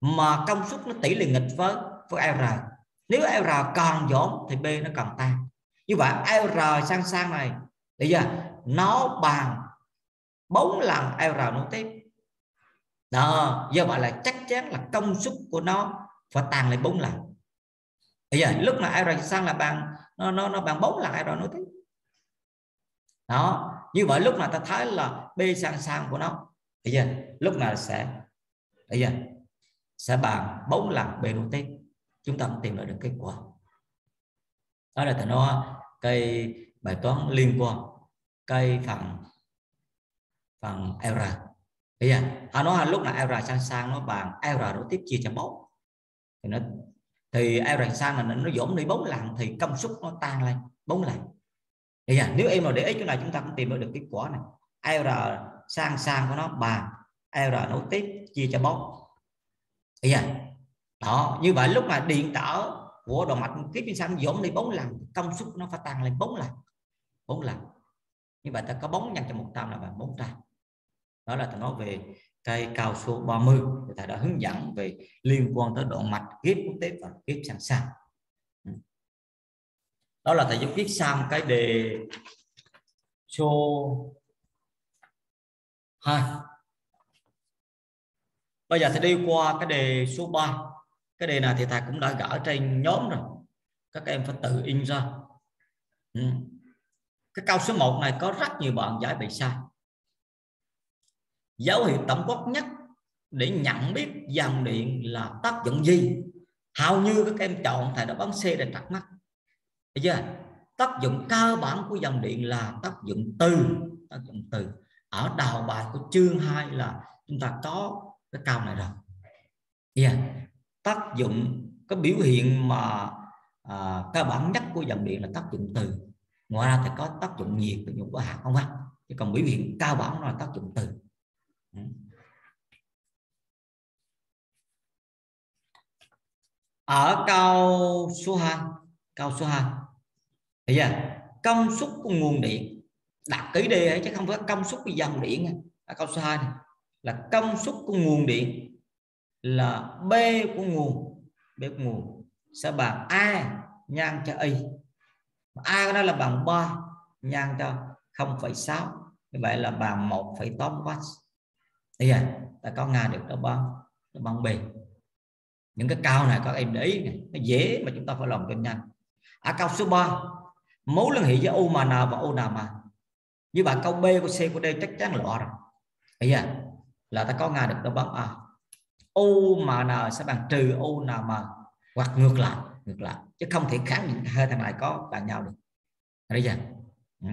Speaker 1: Mà công suất nó tỷ lệ nghịch với với error nếu error còn giảm thì b nó còn tăng như vậy r sang sang này. Bây giờ nó bằng bốn lần r nối tiếp. Đó, do vậy là chắc chắn là công suất của nó phải tăng lên bốn lần bây giờ lúc mà r sang là bằng nó nó nó bằng bốn lần r nối tiếp. Đó, như vậy lúc mà ta thấy là b sang sang của nó bây giờ lúc nào sẽ bây giờ sẽ bằng bốn lần b nối tiếp. Chúng ta tìm được kết quả đó là thầy nó, cây bài toán liên quan, cây phần phần r bây giờ họ nói lúc nào r sang sang nó bằng r nối tiếp chia cho bốn. Thì nó, thì r sang là nó giảm đi bốn lần thì công suất nó tăng lên bốn lần. Bây giờ nếu em nào để ý chỗ này chúng ta cũng tìm được kết quả này. R sang sang của nó bằng r nối tiếp chia cho bốn. Bây giờ đó, như vậy lúc mà điện trở của động mạch kiếp sinh sang dồn đi, bốn lần. Công suất nó phải tăng lên bốn lần. Bốn lần. Như vậy ta có bốn nhân cho một trăm là bằng bốn trăm đó là thầy nói về cây cao số 30 thầy đã hướng dẫn về liên quan tới đoạn mạch kiếp quốc tế và kiếp sẵn sàng ừ. đó là thầy giúp viết sang cái đề số 2 bây giờ sẽ đi qua cái đề số 3 cái đề này thì thầy cũng đã gỡ trên nhóm rồi. Các em phải tự in ra. Ừ. cái câu số 1 này có rất nhiều bạn giải bị sai. Dấu hiệu tổng quát nhất để nhận biết dòng điện là tác dụng gì. Hầu như các em chọn, thầy đã bấm C để trật mắt. Thấy chưa? Tác dụng cơ bản của dòng điện là tác dụng từ. Tác dụng từ. Ở đầu bài của chương 2 là chúng ta có cái câu này rồi. Yeah tác dụng cái biểu hiện mà à, cơ bản nhất của dòng điện là tác dụng từ. Ngoài ra thì có tác dụng nhiệt tác dụng của hạt không ạ chứ còn biểu hiện cao bản là tác dụng từ. Ừ. Ở cao số 2 cao số 2 bây giờ công suất của nguồn điện. Đặt kỹ đề chứ không phải công suất của dòng điện ở cao số 2 này là công suất của nguồn điện là B của nguồn. B của nguồn. Sẽ bằng A nhân cho Y? A đó là bằng 3 nhân cho 0,6 như vậy là bằng 1,8 W bây giờ ta có Nga được đáp án đáp án B. Những cái cao này các em để ý này, nó dễ mà chúng ta phải làm cho nhanh. Ở câu số 3 mối liên hệ giữa U mà N và U nào mà. Như vậy câu B của C của D chắc chắn là rồi. Bây giờ là ta có nga được đáp án A. U mà N sẽ bằng trừ U mà hoặc ngược lại ngược lại. Chứ không thể khẳng định hai thằng này có bằng nhau được. Bây giờ ừ.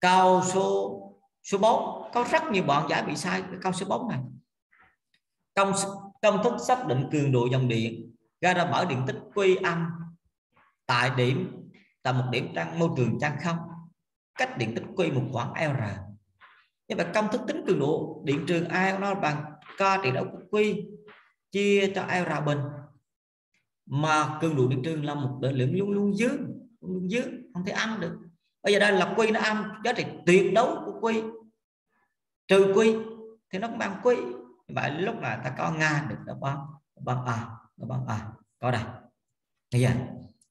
Speaker 1: câu số số 4 có rất nhiều bạn giải bị sai cái câu số 4 này. Công công thức xác định cường độ dòng điện, ra ra mở điện tích quy âm. Tại điểm, tại một điểm trong môi trường trang không. Cách điện tích quy một khoảng r. Như vậy công thức tính cường độ điện trường ai nó bằng k trị đấu của quy, chia cho L bình. Mà cường độ điện trường là một định lượng luôn luôn dương luôn dương không thể âm được. Bây giờ đây là quy, nó âm giá trị tuyệt đối của quy. Trừ quy thì nó cũng bằng quy. Vậy lúc là ta có nga được đáp án đáp a đáp án a. Có đây. Bây giờ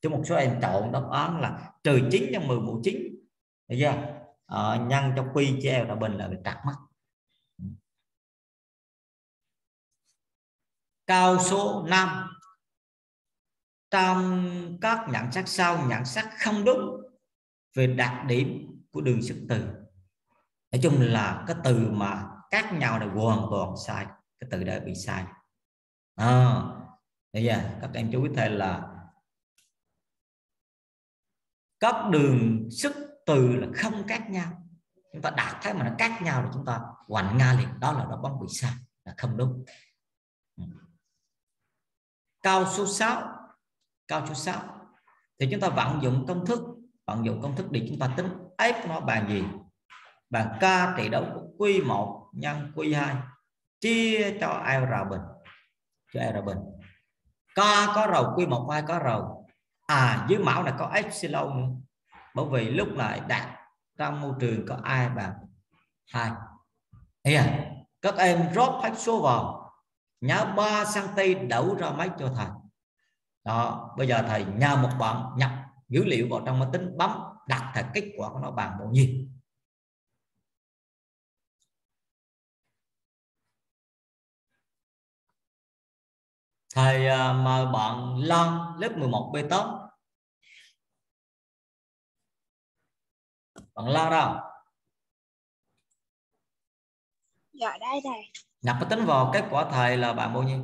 Speaker 1: chứ một số em chọn đáp án là trừ 9 nhân 10 mũ 9 bây giờ nhân cho quy cho là bình là bị mắt. Cao số 5 trong các nhận sắc sau nhận sắc không đúng về đặc điểm của đường sức từ nói chung là cái từ mà các nhau này hoàn toàn sai cái từ đã bị sai. À, bây giờ các em chú ý thêm là các đường sức từ là không khác nhau. Chúng ta đạt thấy mà nó khác nhau là chúng ta hoành nga liền đó là nó bóng bị sai là không đúng. Ừ ừ. cao số 6 cao số 6 thì chúng ta vận dụng công thức vận dụng công thức để chúng ta tính f nó bằng gì? Bằng k trị đấu của q1 nhân q2 chia cho r bình. Cho r bình. K có rầu q1 2 có rầu. À dưới mẫu này có epsilon nữa. Bởi vì lúc này đạt trong môi trường có ai bằng hai. À, các em rót hết số vào nhớ 3 cm đổ ra máy cho thầy. Đó, bây giờ thầy nhờ một bạn nhập dữ liệu vào trong máy tính bấm đặt thầy kết quả của nó bằng bao nhiêu thầy à, mời bạn Lan lớp 11 B8 bạn Lan đâu
Speaker 3: dạ đây thầy
Speaker 1: nhập nó tính vào kết quả thầy là bạn bao nhiêu?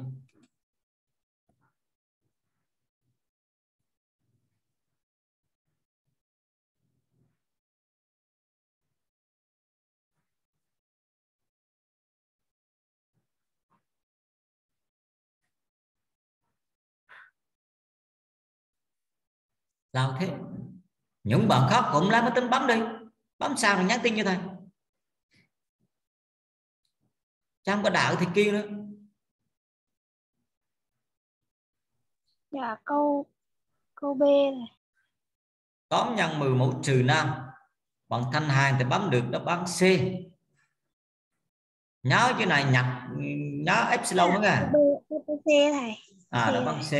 Speaker 1: Sao thế? Những bạn khác cũng lấy máy tính bấm đi. Bấm sao rồi nhắn tin cho thầy? Chẳng có đạo thì kia nữa
Speaker 3: dạ câu câu B này.
Speaker 1: 8 nhân 10 mẫu trừ 5 bằng thanh hàng thì bấm được đáp án C. Nhớ cái này nhập nhớ epsilon nữa nha
Speaker 3: C thầy
Speaker 1: à đáp án C.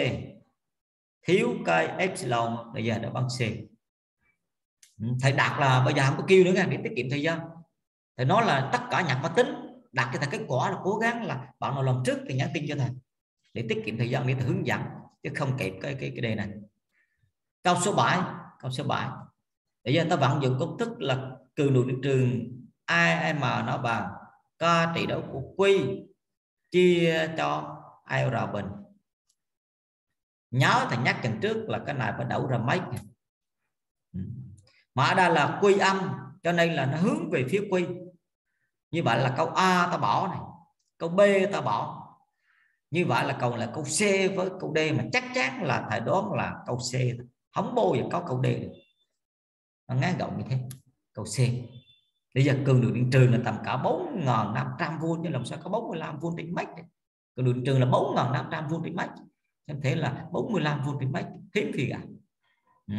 Speaker 1: Thiếu cây epsilon bây giờ đáp án C. Thầy đặt là bây giờ không có kêu nữa nha để tiết kiệm thời gian. Thì nó là tất cả nhạc máy tính đặt cho thầy kết quả là cố gắng là bạn nào làm trước thì nhắn tin cho thầy để tiết kiệm thời gian để thầy hướng dẫn, chứ không kịp cái cái cái đề này. Câu số 7 câu số 7 để giờ ta vận dụng công thức là cường độ điện trường IM nó bằng k trị đấu của Q chia cho IR R bình nhớ thầy nhắc lần trước là cái này phải đấu ra mấy ừ. mà ở đây là quy âm, cho nên là nó hướng về phía quy như vậy là câu A ta bỏ này, câu B ta bỏ. Như vậy là câu là câu C với câu D mà chắc chắn là thầy đoán là câu C. Không bao giờ có câu D được. Nó ngắn gọn như thế. Câu C. Bây giờ cường độ điện trường là tầm cả 4.500V nhưng làm sao có 45V trên mét cường độ điện trường là 4.500V trên mét. Em thấy là 45V trên mét. Hiếm khi cả ừ.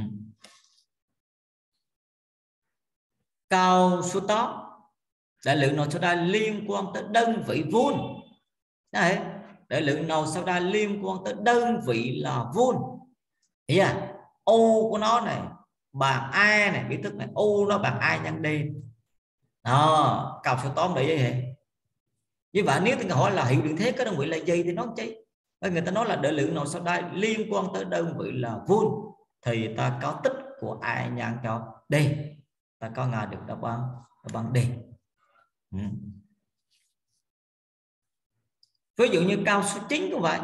Speaker 1: cao số 8 đại lượng nào sau đây liên quan tới đơn vị vuông đấy, đại lượng nào sau đây liên quan tới đơn vị là vuông à ô của nó này bằng a này biết thức này, ô nó bằng a nhân d. Đó, cặp số tóm để vậy như vậy nếu tôi hỏi là hiệu điện thế có đơn vị là gì thì nó chi? Bởi người ta nói là đại lượng nào sau đây liên quan tới đơn vị là vuông thì ta có tích của a nhân cho d. Ta có ngờ được đáp án đáp án d. Ừ. ví dụ như cao số 9 cũng vậy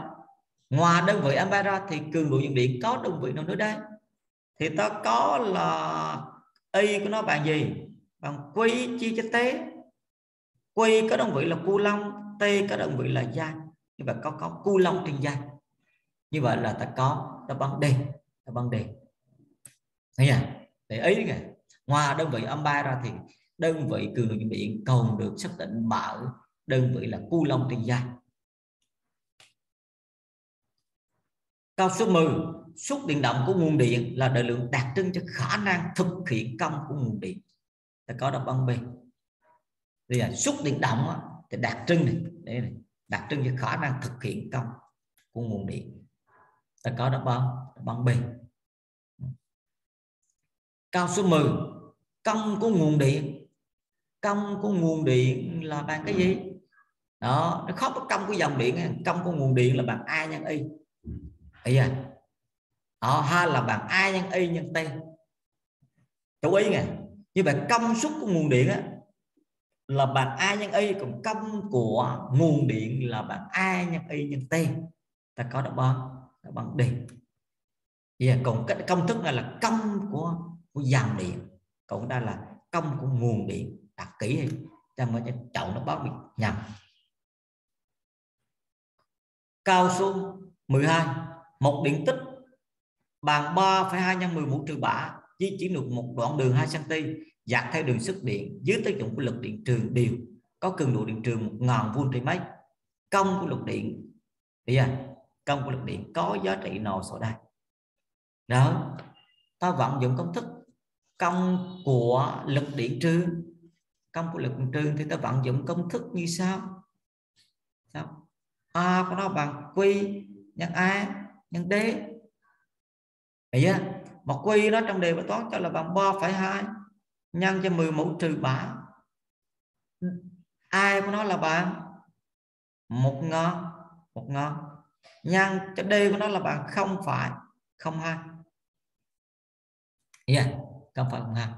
Speaker 1: ngoài đơn vị ampere thì cường độ nhiệt điện có đơn vị nào nữa đây? Thì ta có là y của nó bằng gì? Bằng quy chia cho t. Quy có đơn vị là cu long, t có đơn vị là giây. như vậy có có cu long trên giây. như vậy là ta có đáp án d đáp án d. Thấy chưa? Để ý nghe. Ngoài đơn vị âm ba ra thì đơn vị cường độ điện còn được xác định bởi đơn vị là cu trên dây câu số 10 suất điện động của nguồn điện là đại lượng đặc trưng cho khả năng thực hiện công của nguồn điện. Ta có đáp án B. Bây giờ suất điện động thì đặc trưng này, đây này đặc trưng cho khả năng thực hiện công của nguồn điện. Ta có đáp án đáp án B. Câu số 10 công của nguồn điện công của nguồn điện là bằng cái gì? Đó nó không có công của dòng điện công của nguồn điện là bằng a nhân y. Bây giờ đó, hay là bằng a nhân y nhân t. Chú ý nghe như vậy công suất của nguồn điện á, là bằng a nhân y còn công của nguồn điện là bằng a nhân y nhân t. Ta có đáp án đáp án d yeah, còn cái công thức này là công của của dòng điện còn đây là công của nguồn điện đặt kỹ đi cho mới chậu nó báo bị nhầm cao số 12 một điện tích bằng 3,2 nhân 11 trừ 3 di chuyển được một đoạn đường 2 cm dạt theo đường sức điện dưới tác dụng của lực điện trường đều có cường độ điện trường 1000V trên mấy công của lực điện bây giờ công của lực điện có giá trị nào sau đây? Đó ta vận dụng công thức công của lực điện trường công của lực điện trường thì ta vận dụng công thức như sau sao a của nó bằng q nhân a nhân d vậy á mà quy nó trong đề bài toán cho là bằng 3,2 nhân cho 10 mũ trừ 3. Ai của nó là bằng một ngon, một ngon. Nhân cho D của nó là bằng không phải không hai. Yeah, không phải không hai.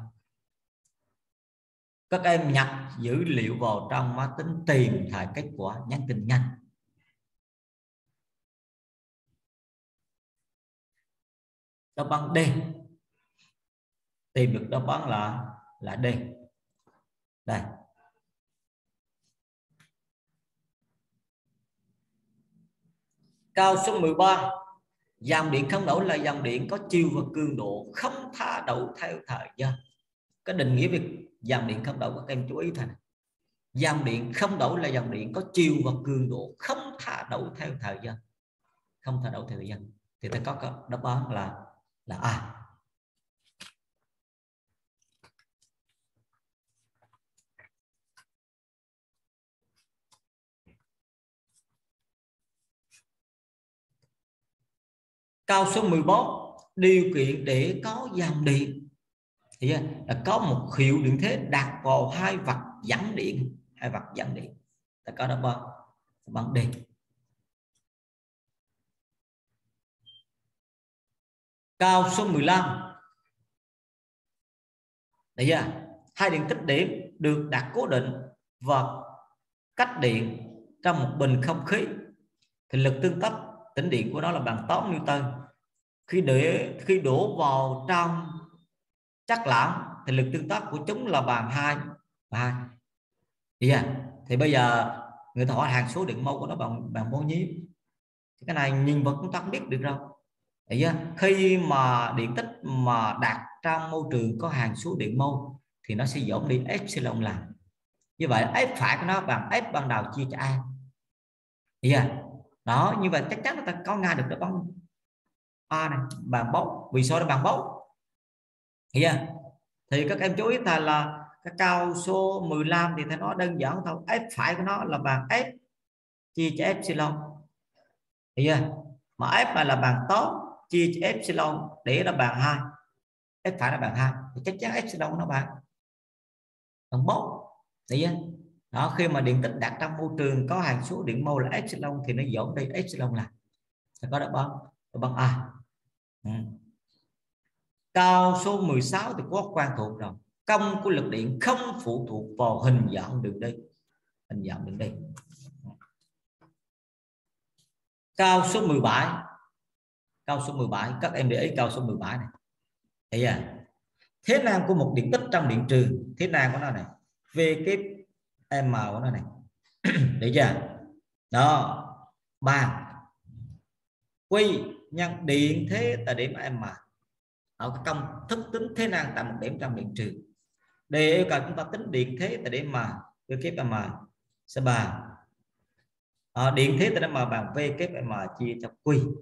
Speaker 1: Các em nhập dữ liệu vào trong máy tính tìm thời kết quả nhắn tin nhanh. đáp án D. Tìm được đáp án là là D. Đây. Cao số 13 dòng điện không đổi là dòng điện có chiều và cường độ không thay đổi theo thời gian. Cái định nghĩa việc dòng điện không đổi, các em chú ý thôi dòng điện không đổi là dòng điện có chiều và cường độ không thay đổi theo thời gian. Không thay đổi theo thời gian. Thì ta có đáp án là là A. Câu số 14 điều kiện để có dòng điện thì là có một hiệu điện thế đặt vào hai vật dẫn điện hai vật dẫn điện ta có đáp án đáp án D. Cao số 15 Đấy chưa? Hai điện tích điểm được đặt cố định và cách điện trong một bình không khí. Thì lực tương tác tĩnh điện của nó là bằng 8 Newton. Khi để, khi đổ vào trong chắc lãng thì lực tương tác của chúng là bằng hai. Và hai. Yeah. thì bây giờ người ta hỏi hàng số điện mol của nó bằng bằng bao nhiêu? Thì cái này nhìn vào chúng ta không biết được đâu. Đấy khi mà điện tích mà đạt trong môi trường có hàng số điện mâu thì nó sẽ giảm đi epsilon lần như vậy f phải của nó bằng f ban đầu chia cho a. Yeah. đó, như vậy chắc chắn là ta có ngay được đáp án a này, bằng bóng vì sao nó bằng Hiểu yeah. thì các em chú ý thầy là cái cao số 15 thì thầy nó đơn giản thôi f phải của nó là bằng f chia cho epsilon Hiểu yeah. mà f mà là bằng tốt, chia cho epsilon để là bằng 2. f phải là bằng 2 thì chắc chắn epsilon nó bằng bằng 1. Hiểu chưa đó, khi mà điện tích đặt trong môi trường có hàm số điện mol là epsilon thì nó dẫn đi epsilon là sẽ có đáp án đáp án a ừ câu số 16 thì có quan thuộc rồi công của lực điện không phụ thuộc vào hình dạng đường đi. Hình dạng đường đi. Câu số 17 câu số 17 các em để ý câu số 17 này. Thấy chưa? Thế năng của một điện tích trong điện trường thế năng của nó này. V kép m của nó này. Để chưa? Đó. Ba. Quy nhân điện thế tại điểm m ở công thức tính thế năng tại một điểm trong điện trừ. Để yêu cầu chúng ta tính điện thế tại điểm m v kép m sẽ bằng. À, điện thế tại điểm m bằng v kép m chia cho q.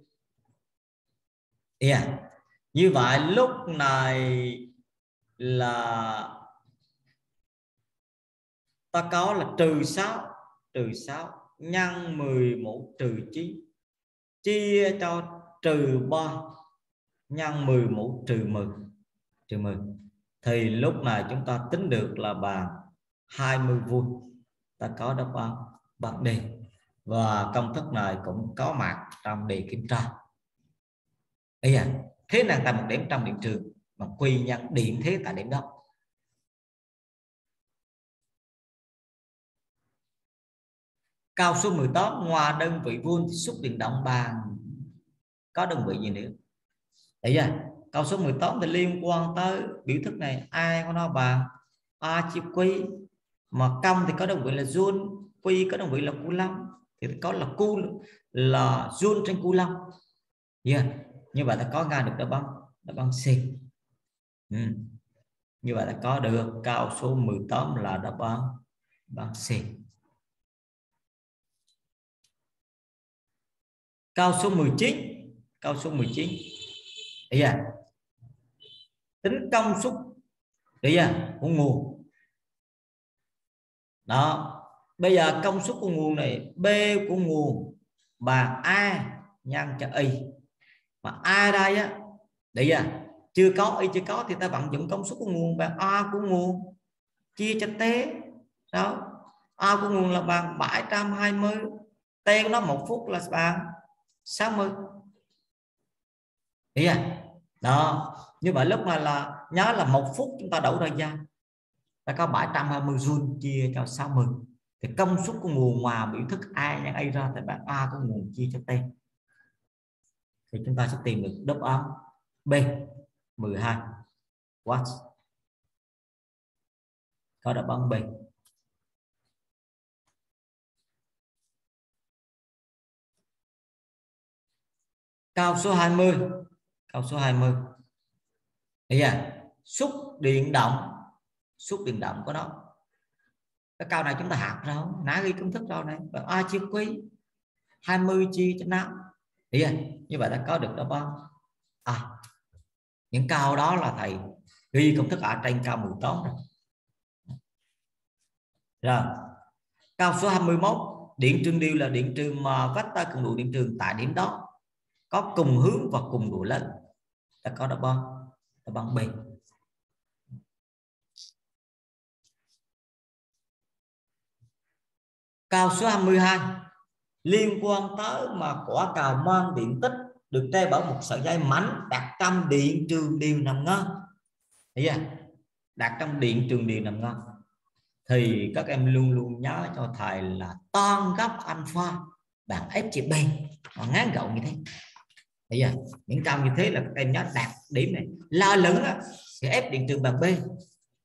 Speaker 1: Yeah. À? như vậy lúc này là ta có là trừ 6 trừ 6 nhân 11 trừ 9 chia cho trừ 3 nhân 10 mũ trừ 10 trừ 10 thì lúc này chúng ta tính được là bằng 20 vuông ta có đáp án bằng D và công thức này cũng có mặt trong đề kiểm tra Bây giờ à, thế nào ta một điểm trong điểm trường mà quy nhân điện thế tại điểm đó. Cao số 18 ngoài đơn vị vuông thì xúc điện động bằng có đơn vị gì nữa? Thấy chưa? Câu số 18 thì liên quan tới biểu thức này. Ai của nó bằng a chia quy. Mà công thì có đơn vị là joule quy có đơn vị là coulomb thì có là cu là joule trên coulomb yeah. như vậy ta có ngay được đáp án đáp án C. Ừ. như vậy ta có được cao số 18 là đáp án đáp án C. Cao số 19 cao số 19 đấy tính công suất. Đấy của nguồn. Đó. Bây giờ công suất của nguồn này, B của nguồn bằng A nhân cho Y. Mà A đây á đấy à chưa có Y chưa có thì ta vận dụng công suất của nguồn bằng A của nguồn. Chia cho T. Đó. A của nguồn là bằng 720 T của nó một phút là bằng 60 Ý à? đó, như vậy lúc mà là, nhớ là một phút chúng ta đổ ra ra ta có 720 joule chia cho 60 thì công suất của nguồn mà biểu thức A nhân A ra thì bạn A có nguồn chia cho T. Thì chúng ta sẽ tìm được đáp án B 12 W có đáp án B. Cao số 20 câu số 20 bây giờ xúc điện động. Xúc điện động của nó. Cái câu này chúng ta học rồi nãy ghi công thức rồi này? A chia quý 20 chia cho 5 thì như vậy đã có được đáp án à những câu đó là thầy ghi công thức ở trên cao 18 rồi. Rồi câu số 21 điện trường điều là điện trường mà vector cùng độ điện trường tại điểm đó có cùng hướng và cùng độ lớn ta có đáp án đáp án bình câu số 22 liên quan tới mà quả cầu mang điện tích được treo bởi một sợi dây mảnh đặt trong điện trường đều nằm ngon thấy chưa? Đặt trong điện trường đều nằm ngon thì các em luôn luôn nhớ cho thầy là toan gấp alpha bằng FCB mà ngắn gọn như thế bây giờ những câu như thế là các em nhớ đạt điểm này. La lớn á, thì F điện trường bằng B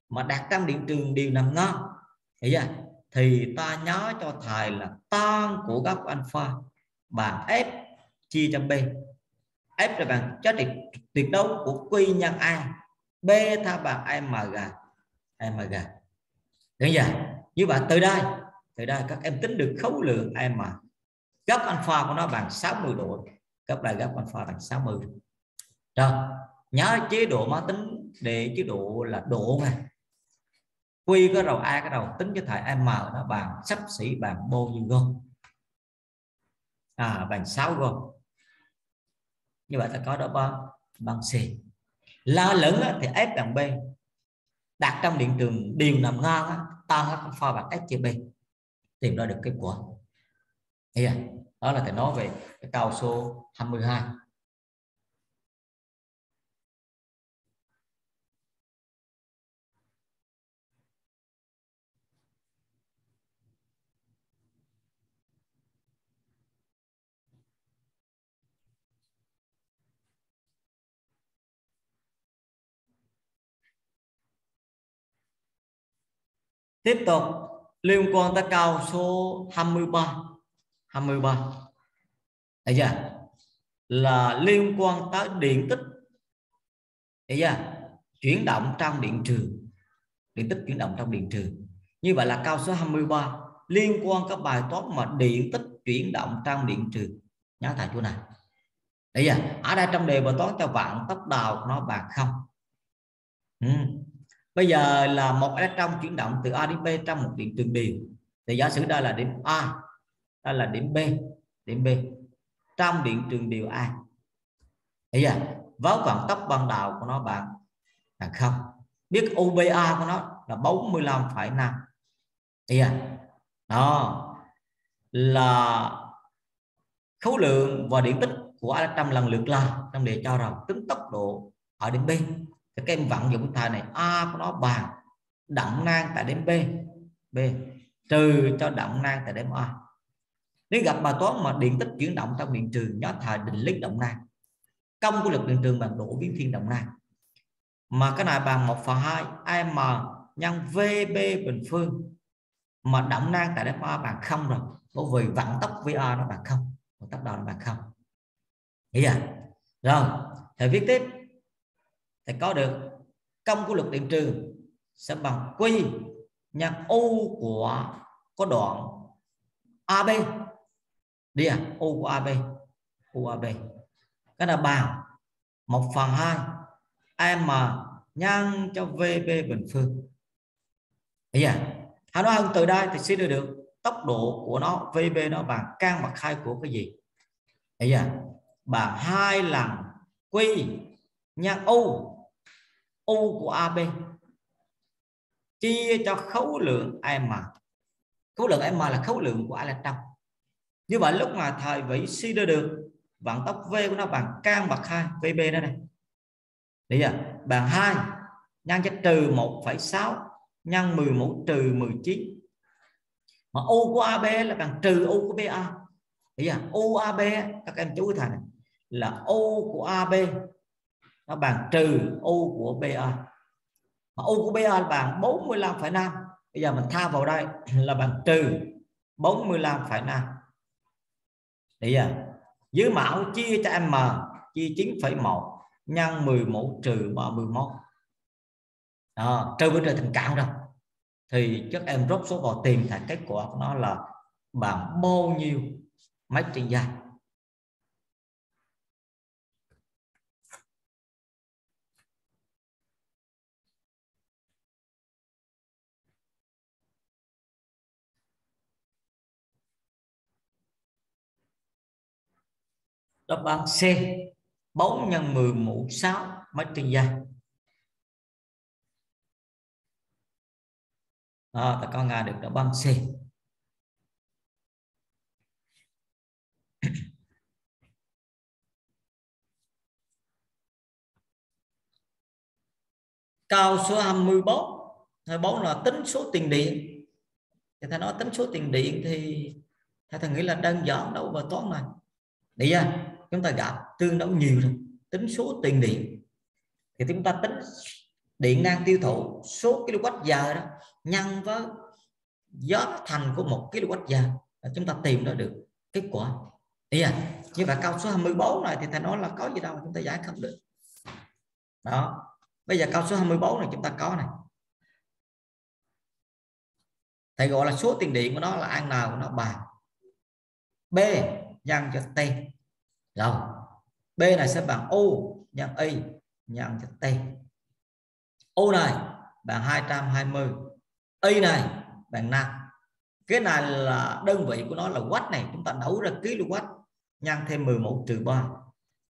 Speaker 1: mà đạt trong điện trường đều nằm ngon. Bây giờ thì ta nhớ cho thầy là tan của góc alpha bằng F chia cho B. F là bằng giá trị tuyệt đối của Q nhân A. Beta bằng mg mg được giờ như vậy từ đây từ đây các em tính được khối lượng m. Góc alpha của nó bằng 60 độ gấp đây gấp alpha bằng 60 rồi, nhớ chế độ máy tính để chế độ là độ này quy có đầu a cái đầu tính cho thầy m nó bằng sắp xỉ bằng bao nhiêu gom à bằng 6 gom như vậy ta có đó bằng bằng c la lớn thì f bằng b. Đặt trong điện trường đều nằm ngang ta tan alpha bằng s chia b. Tìm ra được kết quả yeah đó là thầy nói về cái câu số 22 tiếp tục, liên quan tới câu số 23 23 thấy chưa? Là liên quan tới điện tích. Thấy chưa? Chuyển động trong điện trường điện tích chuyển động trong điện trường như vậy là câu số 23 liên quan các bài toán mà điện tích chuyển động trong điện trường nhớ thầy chỗ này đấy chưa? Ở đây trong đề bài toán cho vạn tốc đầu nó bằng không. Ừ. Bây giờ là một electron chuyển động từ A đến B trong một điện trường đều. Thì giả sử đây là điểm A đó là điểm B điểm B. Trong điện trường đều A. Bây giờ với vận tốc ban đầu của nó bạn. Là không. Biết UBA của nó là 45,5 bây giờ đó. Là khối lượng và điện tích của trăm lần lượt là trong đề cho rằng tính tốc độ ở điểm B. Thì các em vận dụng thời này a của nó bằng động năng tại điểm b. B. Trừ cho động năng tại điểm a nếu gặp bài toán mà điện tích chuyển động trong điện trường nhớ thời định lý động năng công của lực điện trường bằng độ biến thiên động năng mà cái này bằng 1 phần 2 m nhân vb bình phương mà động năng tại điểm a bằng không rồi. Bởi vì vận tốc va nó bằng không, vận tốc đầu nó bằng không. Hiểu chưa? Rồi thầy viết tiếp. Thì có được công của lực điện trường sẽ bằng Q nhân U của, có đoạn AB đi à U của AB U AB cái là bằng 1 phần 2 M nhân cho VB bình phương. Bây giờ hãy nói hơn từ đây thì sẽ đưa được tốc độ của nó VB nó bằng căn bậc hai của cái gì? Bây giờ bằng hai lần Q nhân U U của AB chia cho khối lượng M. Khối lượng M là khối lượng của electron như vậy lúc mà thời vĩ suy ra được vận tốc V của nó bằng căn bậc 2 VB đó này. Bây giờ bằng 2 nhân cho trừ 1,6 nhân 10 mũ trừ 19 mà U của AB là bằng trừ U của BA bây giờ UAB các em chú ý thầy này là U của AB nó bằng trừ u của BA mà u của BA là bằng 45,5 bây giờ mình tha vào đây là bằng trừ 45,5 Đấy à. dưới mão chia cho M chia 9,1 nhân 11 trừ 31 đó, trừ với trừ thành cạn rồi thì các em rốt số vào tìm thành kết quả của nó là bằng bao nhiêu mấy trên dài đáp án C 4 nhân 10 mũ 6 mét trên giây đó, bà con nghe được đáp án C. Cao số 24 24 là tính số tiền điện. Thì thầy nói tính số tiền điện thì thầy, thầy nghĩ là đơn giản đâu vào toán này. Đi ra chúng ta gặp tương đối nhiều rồi tính số tiền điện. Thì chúng ta tính điện năng tiêu thụ số kWh giờ đó nhân với giá thành của một kWh. Giờ chúng ta tìm ra được kết quả. Ý à như vậy cao số 24 này thì thầy nói là có gì đâu chúng ta giải không được. Đó. Bây giờ cao số 24 này chúng ta có này. Thầy gọi là số tiền điện của nó là an nào của nó bằng b nhân cho t rồi b này sẽ bằng u nhân y nhân cho t. U này bằng 220 y này bằng 5 cái này là đơn vị của nó là watt này. Chúng ta đấu ra kW nhân thêm 11 trừ 3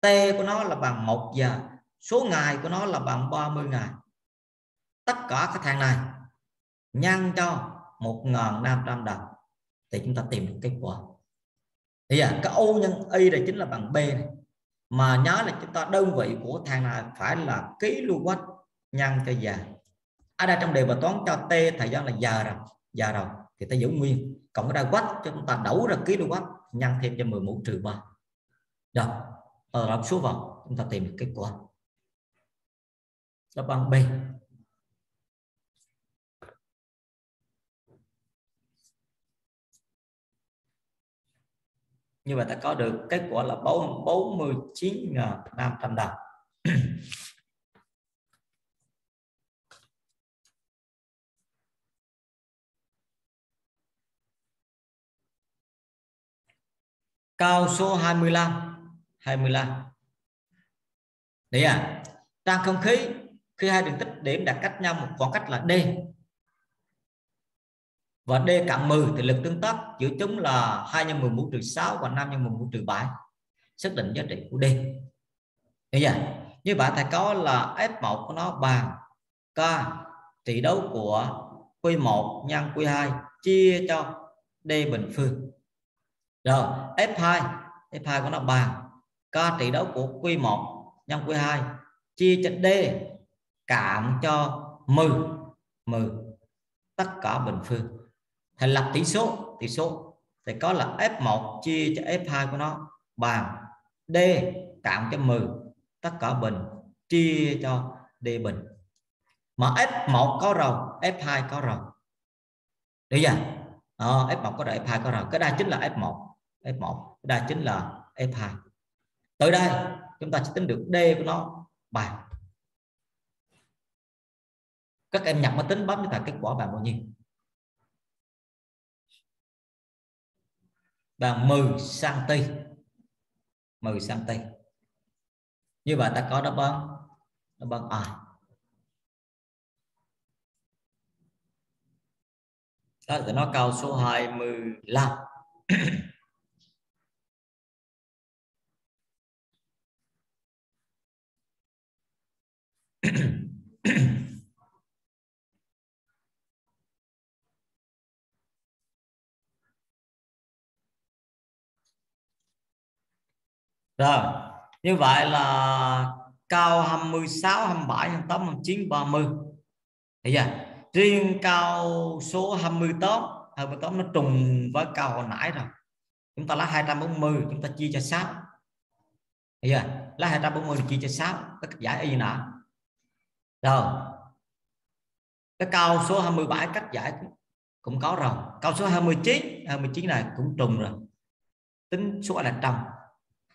Speaker 1: T của nó là bằng 1 giờ. Số ngày của nó là bằng 30 ngày. Tất cả các thằng này nhân cho 1.500 đồng. Thì chúng ta tìm được kết quả thì à, cái U nhân Y là chính là bằng B này. mà nhớ là chúng ta đơn vị của thằng này phải là kW nhân cho giờ ở đây trong đề bài toán cho T thời gian là giờ rồi giờ rồi thì ta giữ nguyên. Cộng cái đây watt cho chúng ta đấu ra kW nhân thêm cho 11 trừ 3 rồi ta đọc số vào chúng ta tìm được kết quả. Đáp án B. như vậy ta có được kết quả là 49.500 đồng. Cao số 25 25 đấy à trang không khí, khi hai đường tích điểm đặt cách nhau một khoảng cách là d và d cộng 10 thì lực tương tác giữa chúng là 2 nhân 10 mũ trừ 6 và 5 nhân 10 mũ trừ 7 xác định giá trị của d. Bây giờ như vậy thầy có là f1 của nó bằng k tỷ đấu của q1 nhân q2 chia cho d bình phương. Rồi F2 F2 của nó bằng k tỷ đấu của Q1 nhân Q2 chia cho D cộng cho 10 10 tất cả bình phương thành lập tỷ số. Tỷ số thì có là F1 chia cho F2 của nó bằng D cộng cho 10 tất cả bình chia cho D bình. Mà F1 có rồi F2 có rồi được chưa? Ờ, F1 có rồi F2 có rồi cái đây chính là F1 F1 cái đây chính là F2 từ đây chúng ta sẽ tính được D của nó bằng. Các em nhập máy tính bấm cho ta kết quả bằng bao nhiêu? Và 10 cm 10 cm như vậy ta có đáp án. Đáp án A. Đó là nó câu số 25 rồi, như vậy là cao 26 27 28 29 30 thấy chưa? Riêng cao số 28 28 nó trùng với cao hồi nãy rồi. Chúng ta lấy 240 chúng ta chia cho 6 thấy chưa? Lấy 240 chia cho 6 tất cả giải y nào rồi. Cái cao số 27 cách giải cũng có rồi. Cao số 29 29 này cũng trùng rồi. Tính số là trăm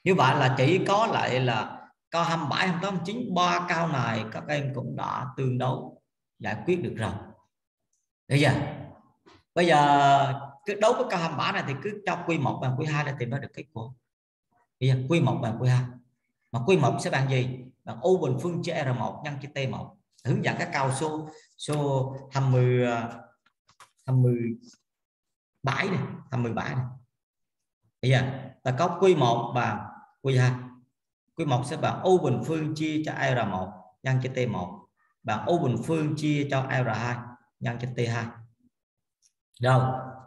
Speaker 1: như vậy là chỉ có lại là cao 27 28 29 ba cao này các em cũng đã tương đối giải quyết được rồi. Bây giờ bây giờ cứ đấu với cao 27 này thì cứ cho quy 1 bằng quy 2 để tìm ra được kết quả. Bây giờ quy 1 bằng quy 2 mà quy 1 sẽ bằng gì? Bằng U bình phương chia R1 nhân cho T1 hướng dẫn các cao số số 20 27 này 27 này. Bây giờ ta có quy 1 bằng Q2 Q1 sẽ bằng U bình phương chia cho R1 nhân cho T1 bằng U bình phương chia cho R2 nhân cho T2 rồi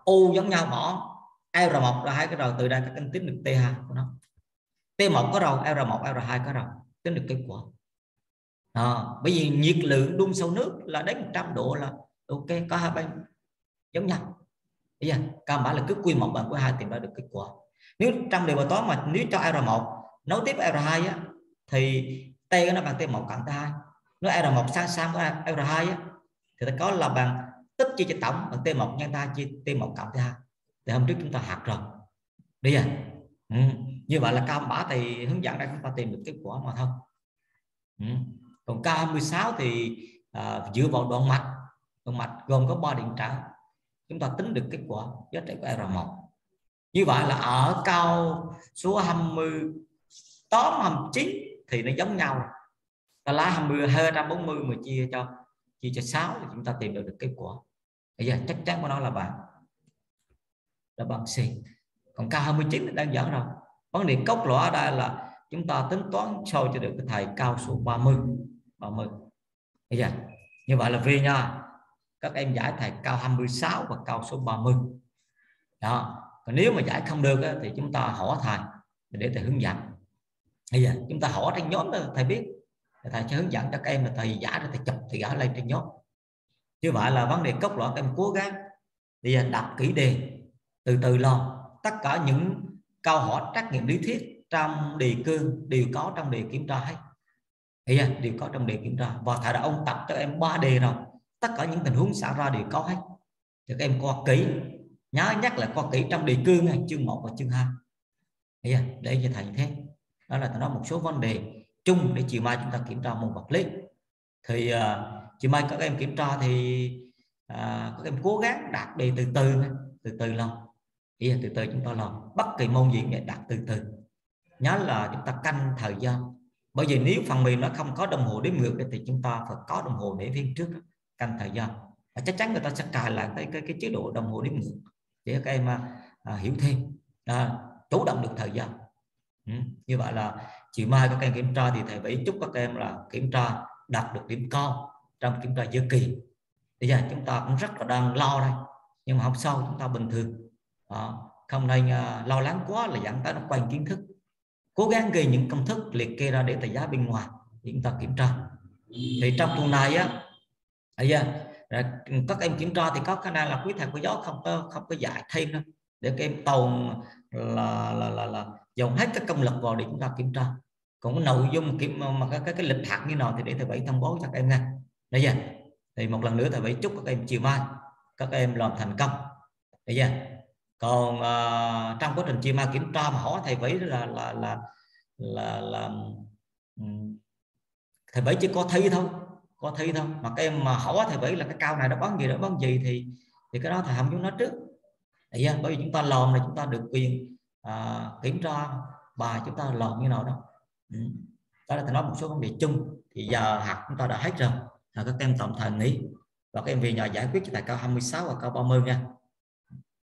Speaker 1: U giống nhau bỏ R1 là hai cái rồi từ đây các anh tính được T2 của nó. T1 có rồi R1 R2 có rồi tính được kết quả à, bởi vì nhiệt lượng đun sâu nước là đến 100 độ là ok có hai bên giống nhau. Bây giờ căn bản là cứ quy một bằng của hai tìm ra được kết quả nếu trong đề bài toán mà nếu cho R1 nối tiếp R2 á, thì T nó bằng T1 cộng T2 nếu R1 sang sang với R2 á, thì ta có là bằng tích chia cho tổng bằng T1 nhân ta chia T1 cộng T2 thì hôm trước chúng ta học rồi. Đi à? Ừ. như vậy là cao bả thì hướng dẫn đây chúng ta tìm được kết quả mà thôi. Ừ. còn K26 thì à, dựa vào đoạn mạch đoạn mạch gồm có ba điện trở chúng ta tính được kết quả giá trị của R1 như vậy là ở cao số 28 29 thì nó giống nhau. Ta lá 20 240 mà chia cho chia cho 6 thì chúng ta tìm được được kết quả. Bây giờ chắc chắn của nó là bằng là bằng C. Còn cao 29 là đơn giản rồi. Vấn đề cốc lõa ở đây là chúng ta tính toán soi cho được cái thầy cao số 30 30 bây giờ như vậy là V nha. Các em giải thầy cao 26 và cao số 30 đó còn nếu mà giải không được á, thì chúng ta hỏi thầy để thầy hướng dẫn. Bây giờ chúng ta hỏi trên nhóm đó thầy biết. Thầy sẽ hướng dẫn cho các em là thầy giải rồi thầy chụp thầy gửi lên trên nhóm. Như vậy là vấn đề cốc lõi các em cố gắng. Bây giờ đọc kỹ đề từ từ lo. Tất cả những câu hỏi trắc nghiệm lý thuyết trong đề cương đều có trong đề kiểm tra hết. Bây giờ đều có trong đề kiểm tra. Và thầy đã ông tập cho em ba đề rồi. Tất cả những tình huống xảy ra đều có hết. Thì các em coi kỹ nhớ nhắc lại qua kỹ trong đề cương này chương 1 và chương 2 bây để cho thầy thế. Đó là nói một số vấn đề chung để chiều mai chúng ta kiểm tra môn vật lý. Thì uh, chiều mai các em kiểm tra thì uh, các em cố gắng đạt đề từ từ từ từ lo từ từ chúng ta làm bất kỳ môn gì để đạt từ từ. Nhớ là chúng ta canh thời gian. Bởi vì nếu phần mềm nó không có đồng hồ đếm ngược thì chúng ta phải có đồng hồ để phía trước canh thời gian. Và chắc chắn người ta sẽ cài lại cái cái, cái chế độ đồng hồ đếm ngược để các em à, à, hiểu thêm à, chủ động được thời gian ừ. như vậy là chiều mai các em kiểm tra thì thầy phải chúc các em là kiểm tra đạt được điểm cao trong kiểm tra giữa kỳ bây giờ chúng ta cũng rất là đang lo đây nhưng mà học sau chúng ta bình thường đó. không nên uh, lo lắng quá là dẫn tới nó quanh kiến thức cố gắng ghi những công thức liệt kê ra để thầy giá bên ngoài để chúng ta kiểm tra thì trong tuần này á bây giờ Ờ, các em kiểm tra thì có khả năng là quý thầy cô giáo không có không có dạy thêm đâu. Để các em tồn là là là, là dồn hết các công lực vào để chúng ta kiểm tra. Còn cái nội dung kiểm mà cái, cái, cái lịch học như nào thì để thầy bảy thông báo cho các em nghe đấy giờ thì một lần nữa thầy bảy chúc các em chiều mai các em làm thành công. Đấy giờ còn uh, trong quá trình chiều mai kiểm tra mà hỏi thầy bảy là là là là, là là thầy bảy chỉ có thi thôi có thi thôi. Mà các em mà hỏi thầy bảy là cái cao này đáp bán gì đáp bán gì thì thì cái đó thầy không muốn nói trước. Đấy, à, bởi vì chúng ta lòm là chúng ta được quyền à, kiểm tra bài chúng ta lòm như nào đâu ừ. đó là thầy nói một số vấn đề chung. Thì giờ học chúng ta đã hết rồi. Là các em tạm thời nghỉ. Và các em về nhà giải quyết cho tại cao 26 và cao 30 nha.